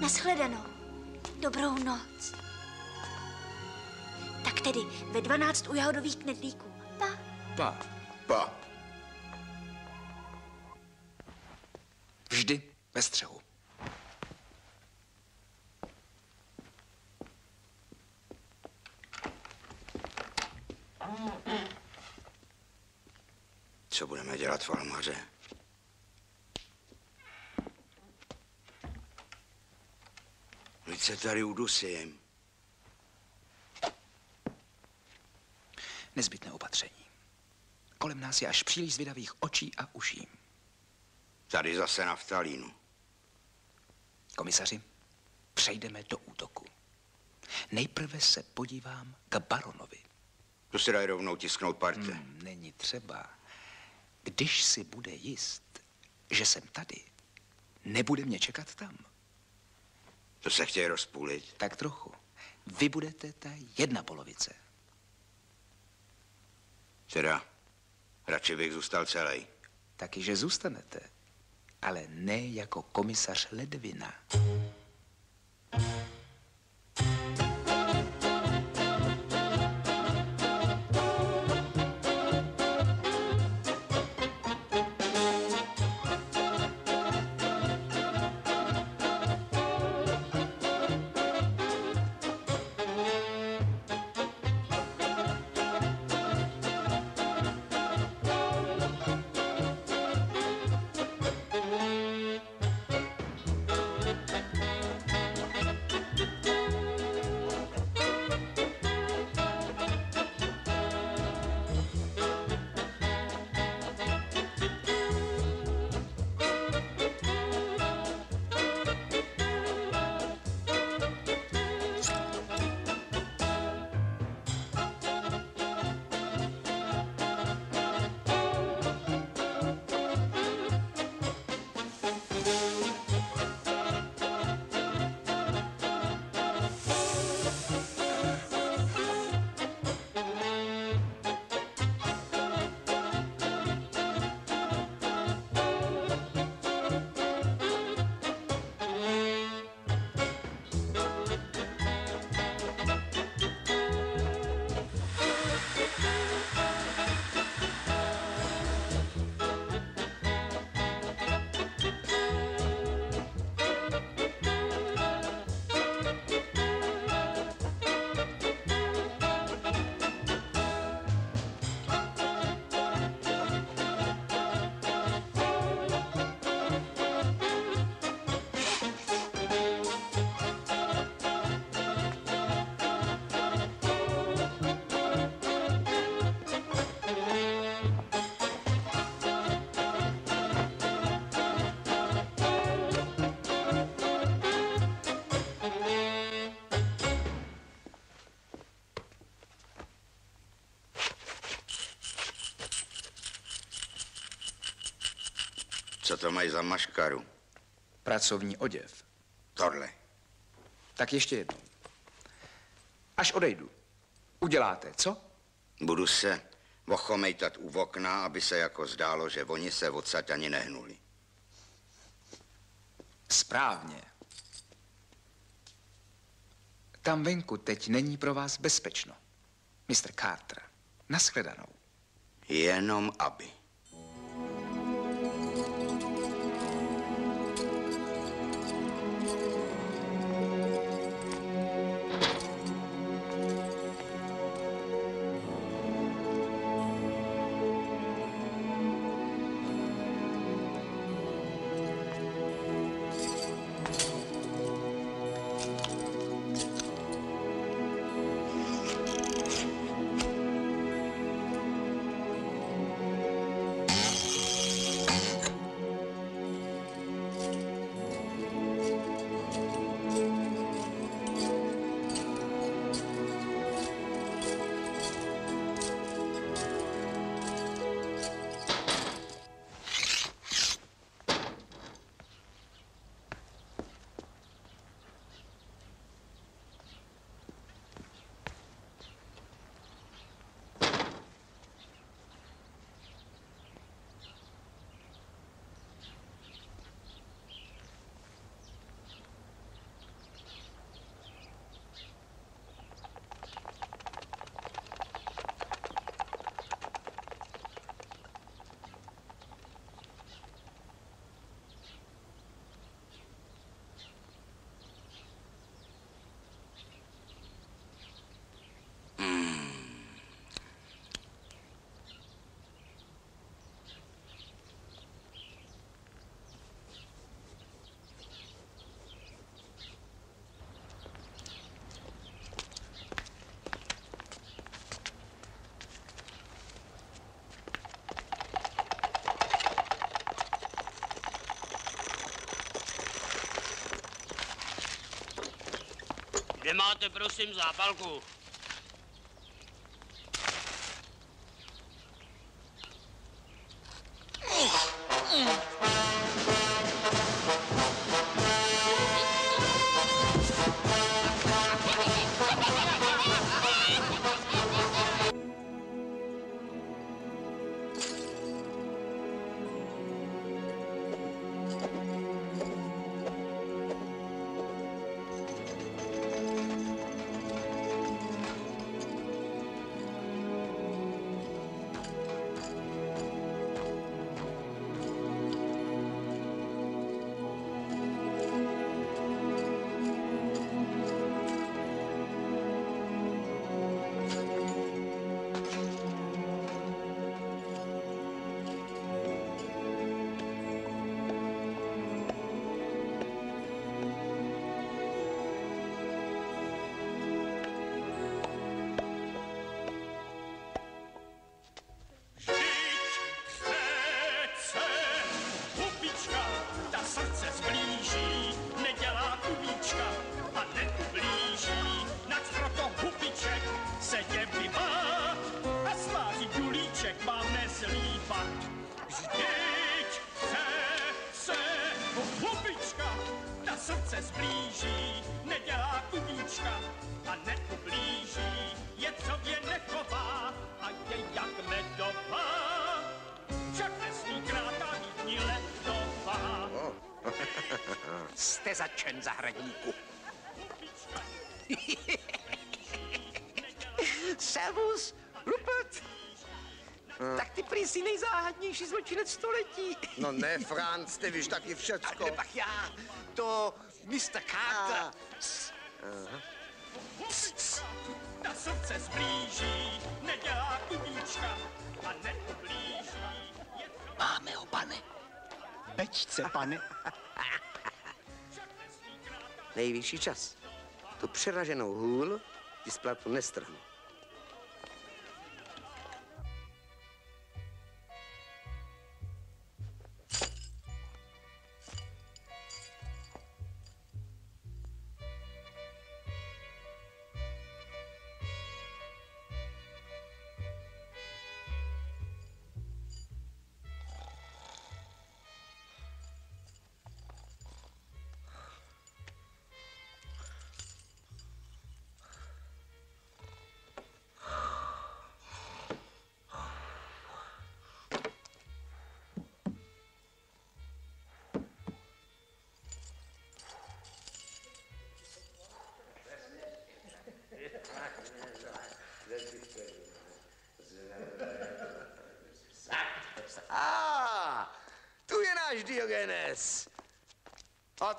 Naschledanou. Dobrou noc. Tak tedy ve 12 u jahodových knedlíků. Pa. Pa. Pa. Vždy ve střehu. V Almaře? Vždyť se tady udusím. Nezbytné opatření. Kolem nás je až příliš zvědavých očí a uší. Tady zase naftalínu. Komisaři, přejdeme do útoku. Nejprve se podívám k baronovi. To si dají rovnou tisknout parte. Hmm, není třeba. Když si bude jist, že jsem tady, nebude mě čekat tam. To se chtějí rozpůlit. Tak trochu. Vy budete ta jedna polovice. Teda, radši bych zůstal celý. Taky, že zůstanete. Ale ne jako komisař Ledvina. Co to mají za maškaru? Pracovní oděv. Tohle. Tak ještě jednou. Až odejdu, uděláte, co? Budu se ochomejtat u okna, aby se jako zdálo, že oni se odsaď ani nehnuli. Správně. Tam venku teď není pro vás bezpečno. Mr. Carter, nashledanou. Jenom aby. Kde máte, prosím, zápalku? Začen, zahradníku. Servus, Rupert. Tak ty prý jsi nejzáhadnější zločinec století. No ne, Franz, ty víš taky všecko. Ale pak já, to Mr. Carter. Aha. Ta srdce zblíží, nedělá kubíčka a neublíží. Máme ho, pane. Bečce, pane. Nejvyšší čas. Tu přeraženou hůl ti splatu nestrhnu.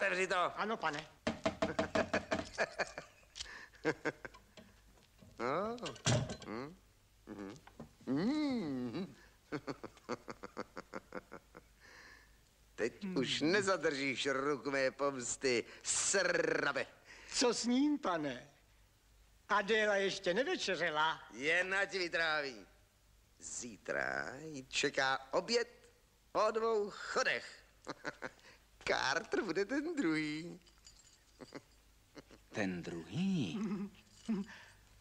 Otevři to. Ano, pane. No. Hm? Mhm. Mm. Teď už nezadržíš ruku mé pomsty, srabe. Co s ním, pane? Adéla ještě nevečeřela. Jen ať vytráví. Zítra ji čeká oběd o dvou chodech. Carter bude ten druhý. Ten druhý?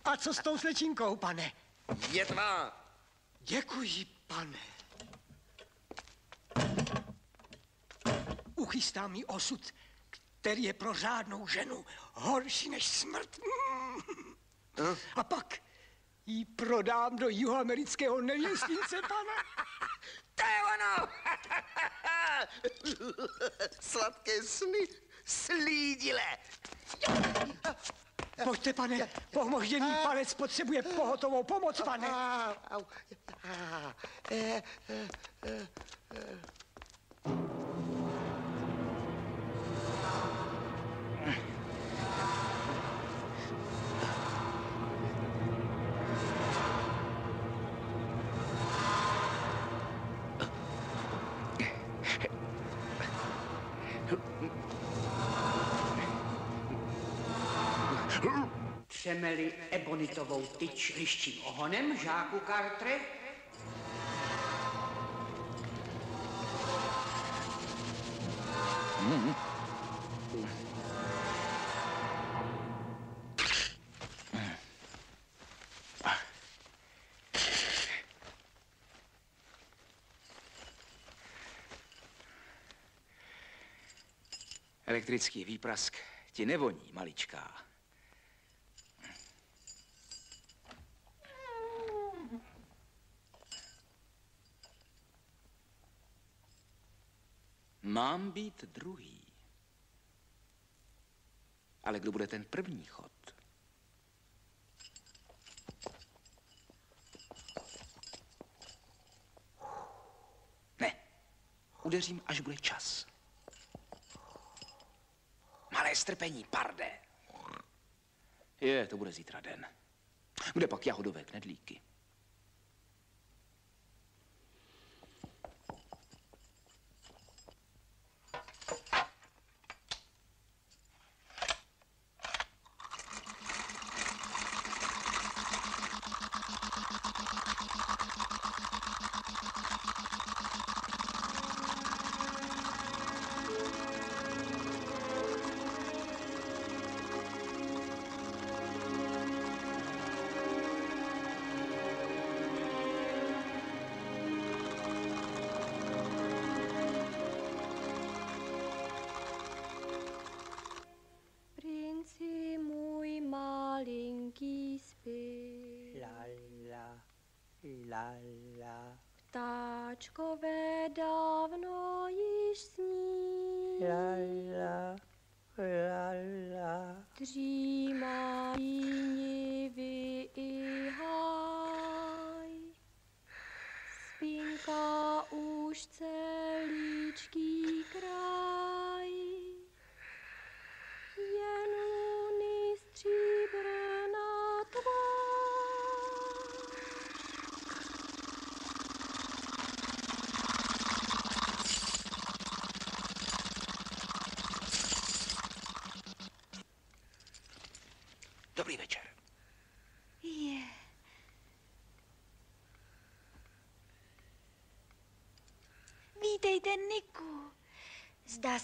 A co s tou slečinkou, pane? Je tvá. Děkuji, pane. Uchystá mi osud, který je pro řádnou ženu horší než smrt. Mm. A pak ji prodám do jihoamerického nevěstince, pane. To je ono! Sladké sny, slídile. Pojďte, pane, pohmožděný palec potřebuje pohotovou pomoc, pane. Au, a, e, e, e, e. Třemeli ebonitovou tyč liščím ohonem, žáku Cartere? Mm. Elektrický výprask ti nevoní, maličká. Mám být druhý. Ale kdo bude ten první chod? Ne. Udeřím, až bude čas. Malé strpení, parde. Je, to bude zítra den. Kde pak jahodové knedlíky?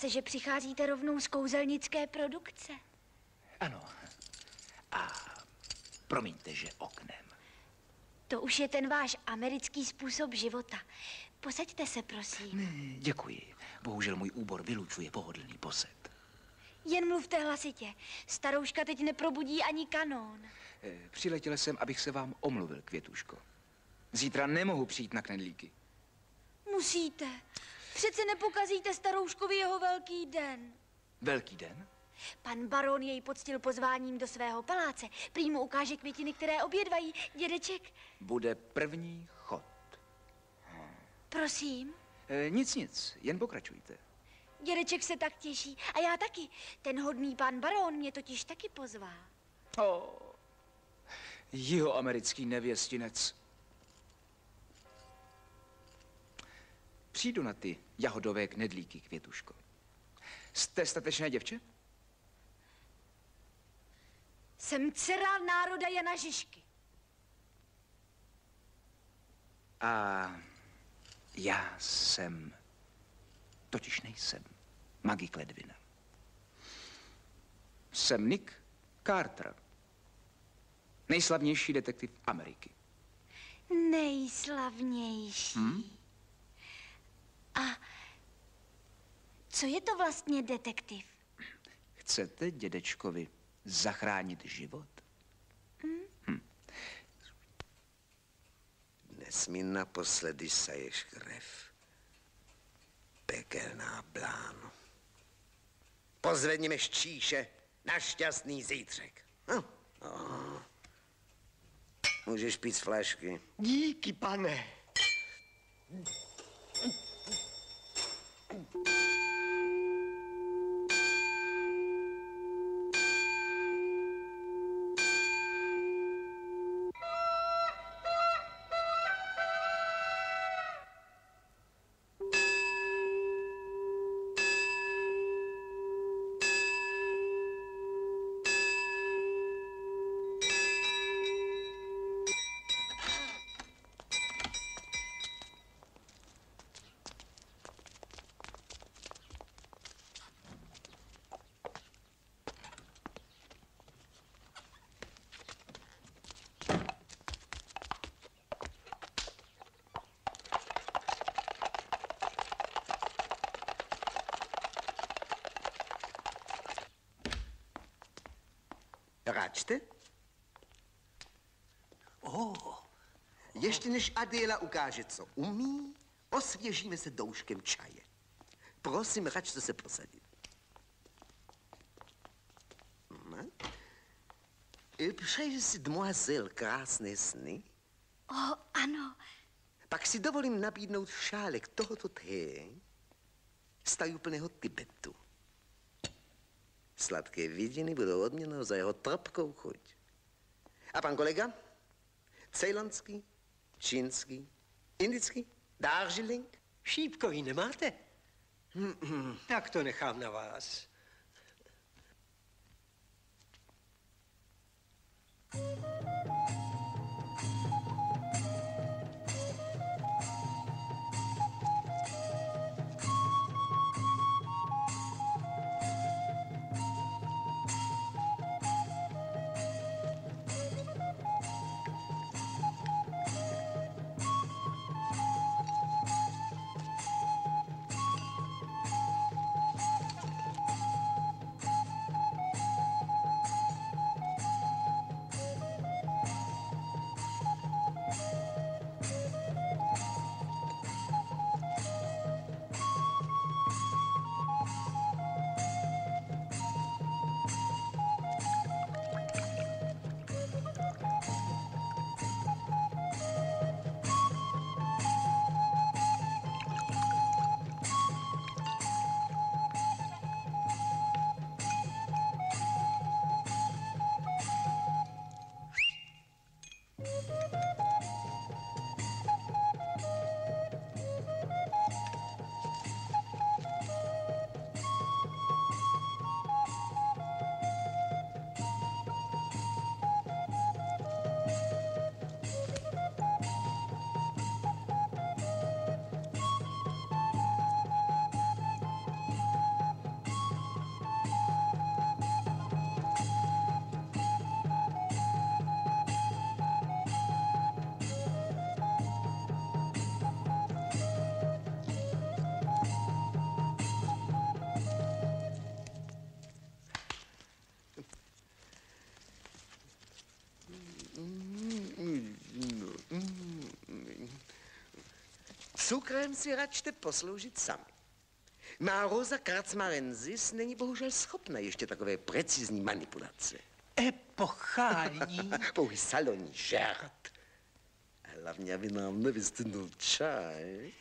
Se, že přicházíte rovnou z kouzelnické produkce. Ano. A promiňte, že oknem. To už je ten váš americký způsob života. Posaďte se, prosím. Ne, děkuji. Bohužel můj úbor vylučuje pohodlný posed. Jen mluvte hlasitě. Starouška teď neprobudí ani kanón. Eh, Přiletěl jsem, abych se vám omluvil, Květuško. Zítra nemohu přijít na knedlíky. Musíte. Přece nepokazíte starouškovi jeho velký den. Velký den? Pan baron jej poctil pozváním do svého paláce. Prý mu ukáže květiny, které obědvají. Dědeček, Bude první chod. prosím. E, nic, nic, jen pokračujte. Dědeček se tak těší. A já taky. Ten hodný pan baron mě totiž taky pozval. O, jihoamerický nevěstinec. Přijdu na ty jahodové knedlíky, Květuško. Jste statečné děvče? Jsem dcera národa Jana Žižky. A já jsem, totiž nejsem, magik Ledvina. Jsem Nick Carter, nejslavnější detektiv Ameriky. Nejslavnější. Hm? A co je to vlastně detektiv? Chcete dědečkovi zachránit život? Dnes mi naposledy saješ krev. Pekelná bláno. Pozvedněme ščíše na šťastný zítřek. Hm? Oh. Můžeš pít z flašky. Díky, pane. Thank you. Račte? Oh. Ještě než Adéla ukáže, co umí, osvěžíme se douškem čaje. Prosím, račte se posadit. Hm? Přeji si, demoiselle, krásné sny? O, ano. Pak si dovolím nabídnout šálek tohoto té z tajuplného Tibetu. Sladké vidiny budou odměnou za jeho trpkou chuť. A pan kolega? Cejlanský, čínský, indický, Darjeeling? Šípkový nemáte? Tak to nechám na vás. Cukrem si račte posloužit sami. Má Rosa Kracmarensis není bohužel schopna ještě takové precizní manipulace. Epochální. Pouhý salonní žert. A hlavně, aby nám nevystydnul čaj.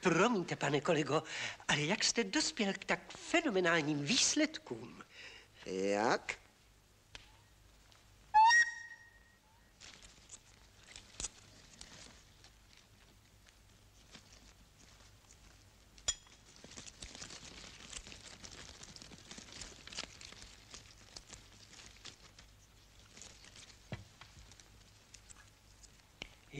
Promiňte, pane kolego, ale jak jste dospěl k tak fenomenálním výsledkům? Jak?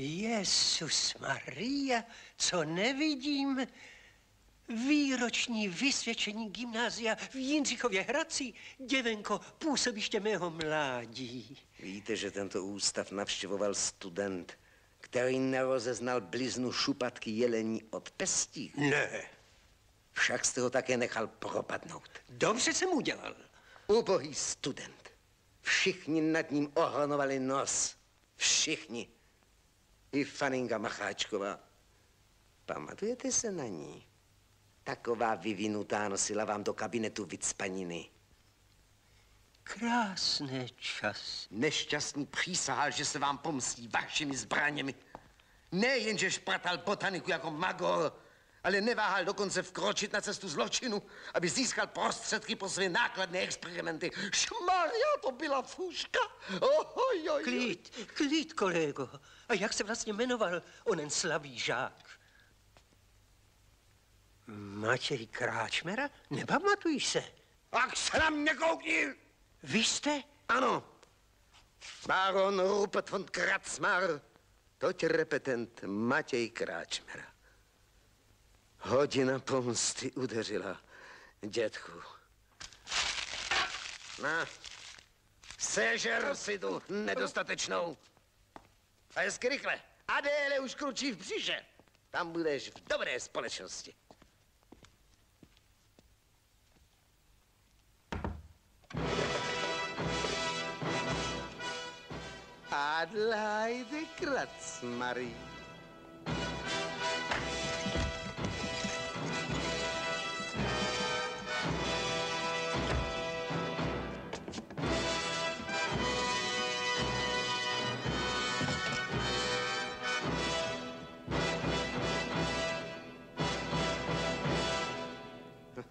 Jezus Maria, co nevidím? Výroční vysvědčení gymnázia v Jindřichově Hradci, děvenko, působiště mého mládí. Víte, že tento ústav navštěvoval student, který nerozeznal bliznu šupatky jelení od pestí? Ne. Však jste ho také nechal propadnout. Dobře jsem udělal. Ubohý student. Všichni nad ním ohonovali nos. Všichni. I Faninka Macháčková. Pamatujete se na ní? Taková vyvinutá nosila vám do kabinetu vycpaniny. Krásné čas. Nešťastný přísahal, že se vám pomstí vašimi zbraněmi. Nejenže špratal botaniku jako magor, ale neváhal dokonce vkročit na cestu zločinu, aby získal prostředky pro své nákladné experimenty. Šmaria, to byla fuška. Ohoj, oj, Klid, klid, kolego. A jak se vlastně jmenoval onen slabý žák? Matěj Kráčmera? Nepamatujíš se? Ach, se na mě koukni! Vy jste? Ano. Baron Rupert von Kratzmar, toť repetent Matěj Kráčmera. Hodina pomsty udeřila dětku. Na, sežer si tu nedostatečnou. A hezky rychle. Adéle už kručí v břiše. Tam budeš v dobré společnosti. Adelaide Kratzmary.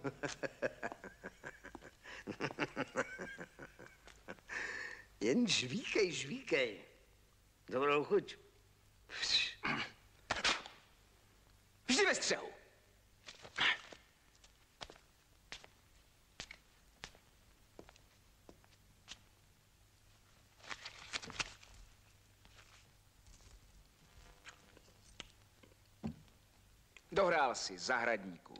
Jen žvíkej, žvíkej. Dobrou chuť. Vždy ve střehu. Dohrál si zahradníku.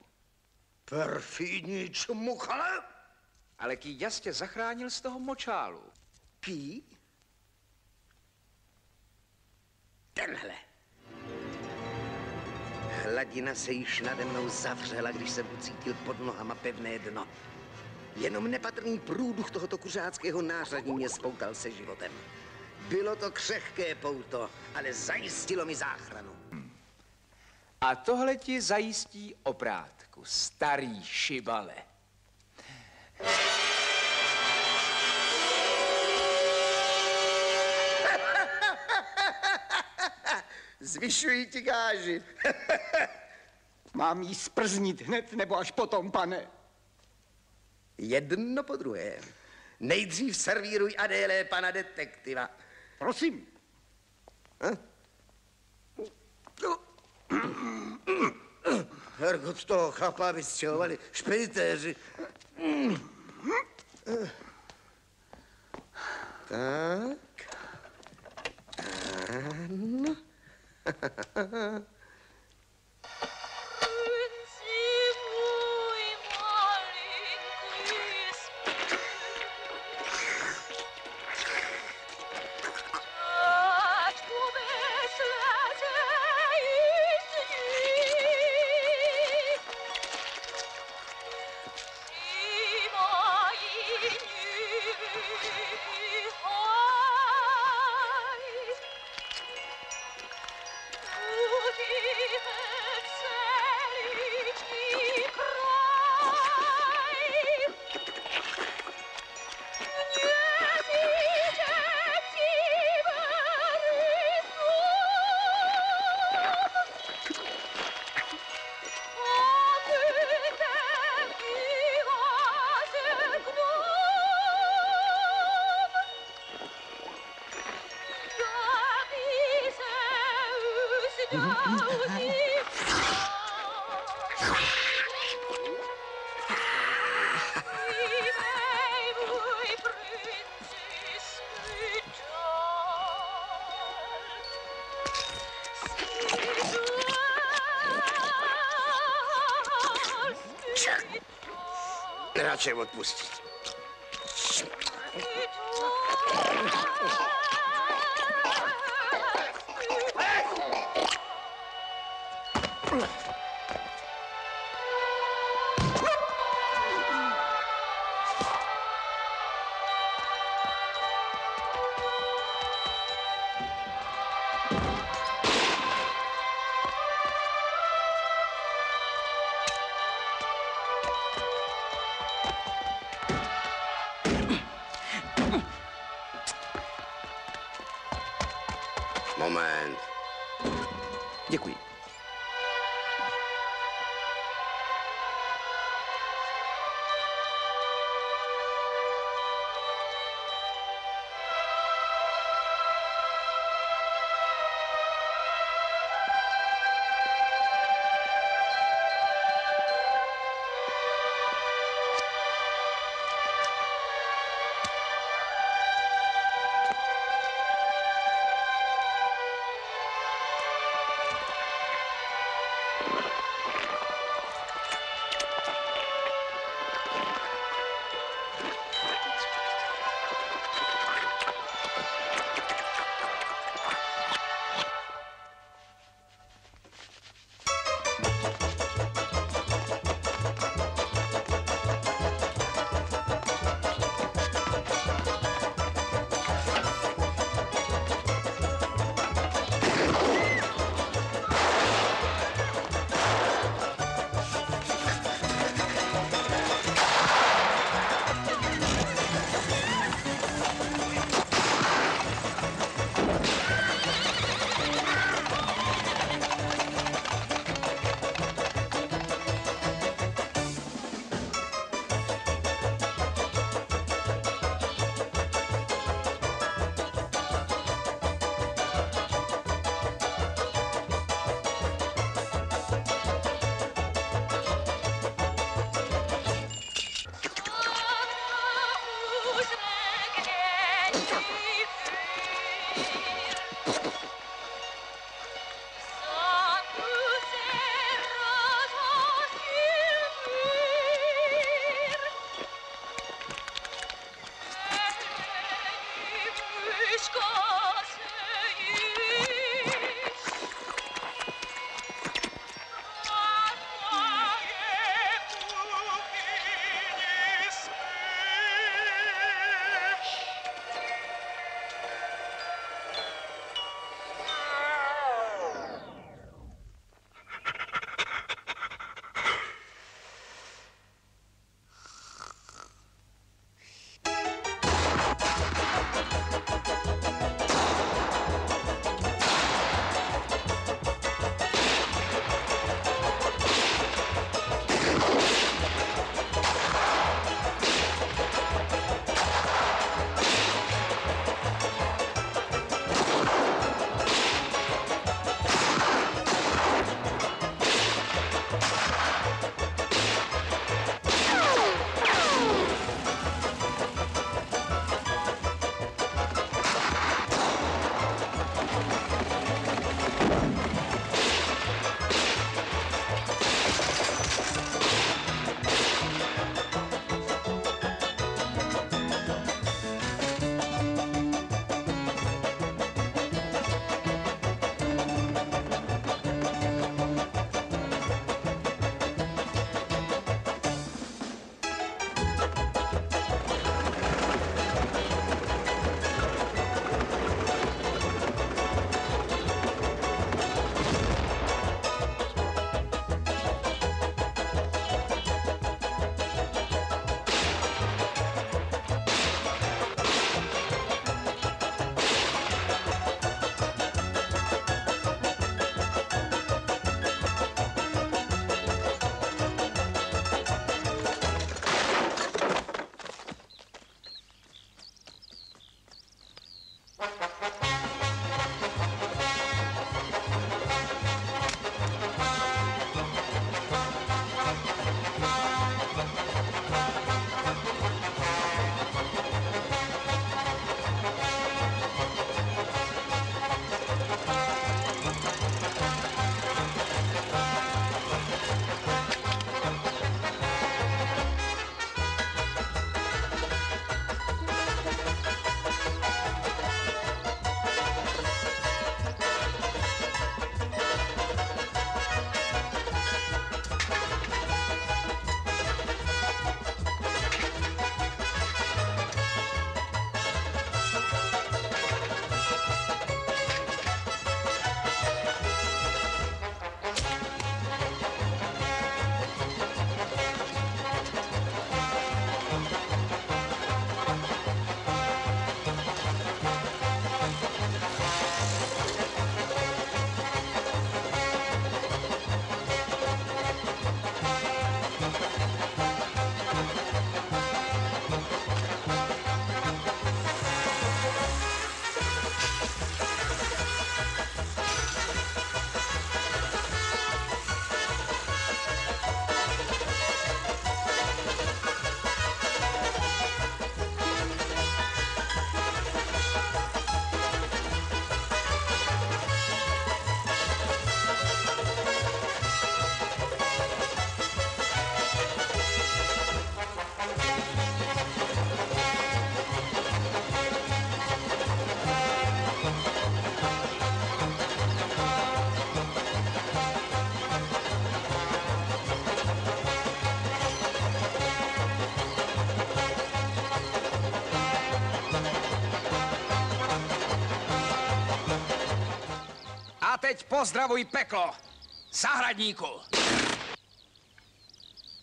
Perfidní čmuchale. Ale Kýďas tě zachránil z toho močálu. Ký? Tenhle. Hladina se již nade mnou zavřela, když jsem ucítil pod nohama pevné dno. Jenom nepatrný průduch tohoto kuřáckého nářadí mě spoutal se životem. Bylo to křehké pouto, ale zajistilo mi záchranu. A tohle ti zajistí oprátku, starý šibale. Zvyšují ti gáži. Mám jí sprznit hned nebo až potom, pane? Jedno po druhém. Nejdřív servíruj Adélé pana detektiva. Prosím. Hergot z toho chlapa vystřelovali špeditéři. Tak. Ano. pozdravuj peklo. Zahradníku.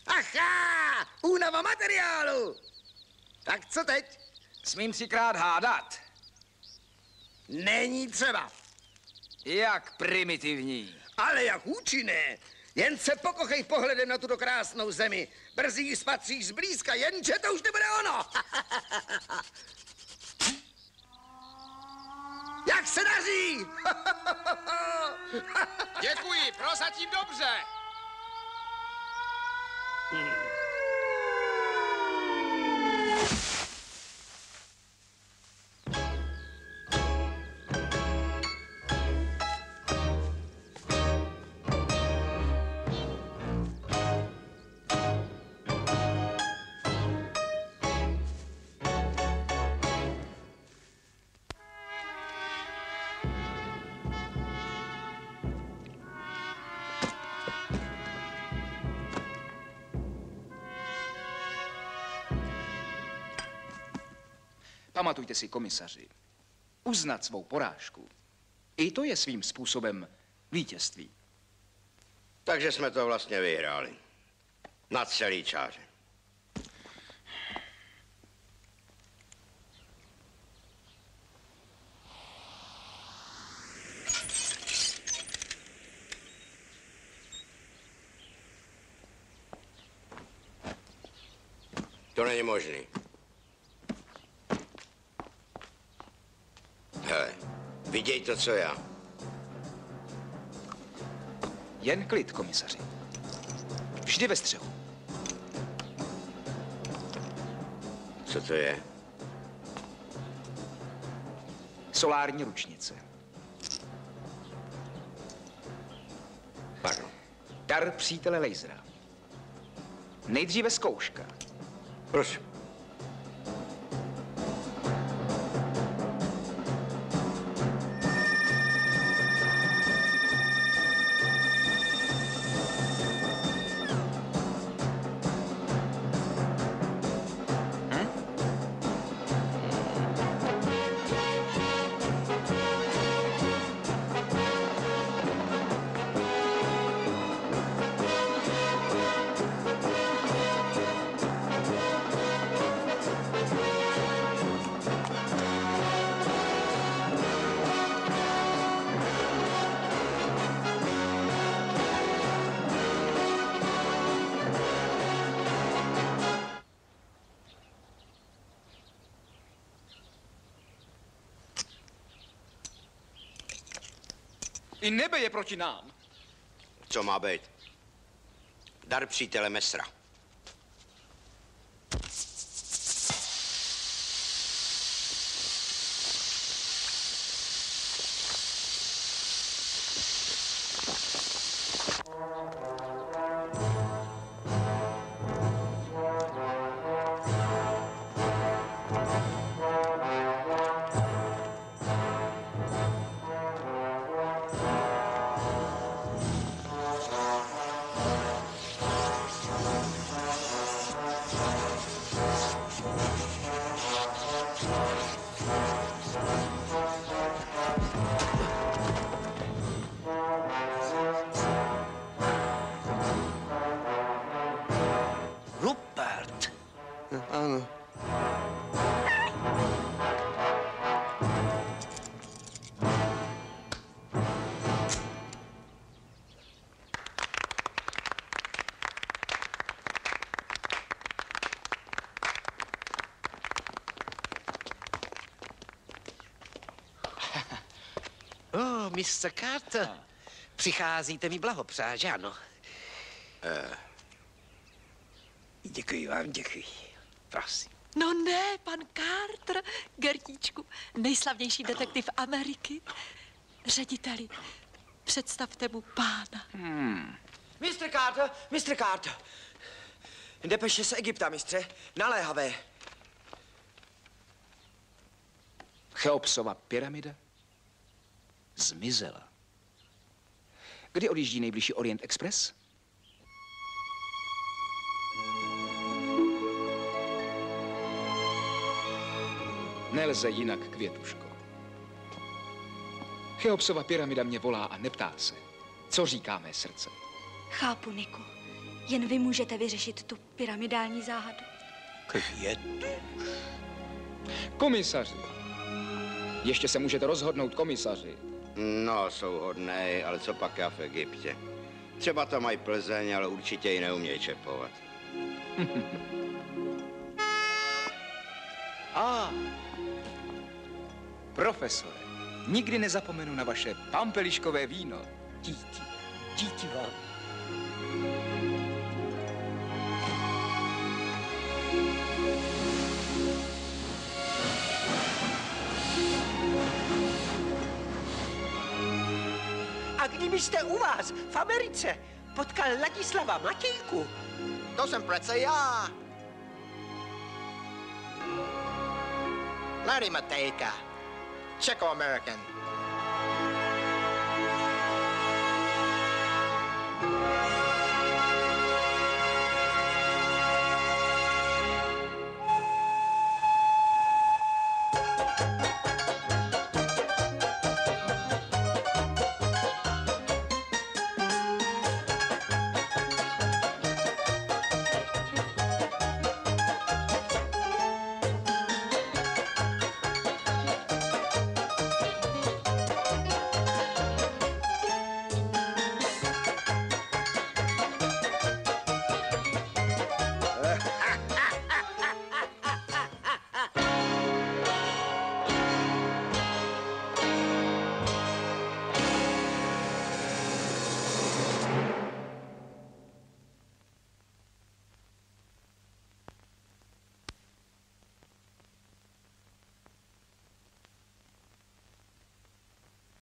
Aha, únava materiálu. Tak co teď? Smím třikrát hádat. Není třeba. Jak primitivní. Ale jak účinné. Jen se pokochej pohledem na tuto krásnou zemi. Brzy ji spatříš zblízka, jenže to už nebude Pamatujte si, komisaři, uznat svou porážku. I to je svým způsobem vítězství. Takže jsme to vlastně vyhráli. Na celý čáře. To není možný. To, co já. Jen klid, komisaři. Vždy ve střehu. Co to je? Solární ručnice. Pardon. Dar přítele Lasera. Nejdříve zkouška. Prosím. Proti nám. Co má být? Dar přítele Mesra. Mr. Carter. Přicházíte mi blahopřát, že ano? Eh, Děkuji vám, děkuji. Prosím. No ne, pan Carter, Gertíčku, nejslavnější detektiv Ameriky. Řediteli, představte mu pána. Hmm. Mr. Carter, Mr. Carter. Depeše z Egypta, mistře. Naléhavé. Cheopsova pyramida zmizela. Kdy odjíždí nejbližší Orient Express? Nelze jinak, Květuško. Cheopsova pyramida mě volá a neptá se. Co říká mé srdce? Chápu, Niku. Jen vy můžete vyřešit tu pyramidální záhadu. Květu. Komisaři. Ještě se můžete rozhodnout, komisaři. No, jsou hodnej, ale co pak já v Egyptě? Třeba tam mají Plzeň, ale určitě ji neumějí čepovat. A, profesore, nikdy nezapomenu na vaše pampeliškové víno. Díky, díky vám. Kdybyste u vás v Americe potkal Ladislava Matějku, To jsem přece já. Larry Matejka. Czech-American.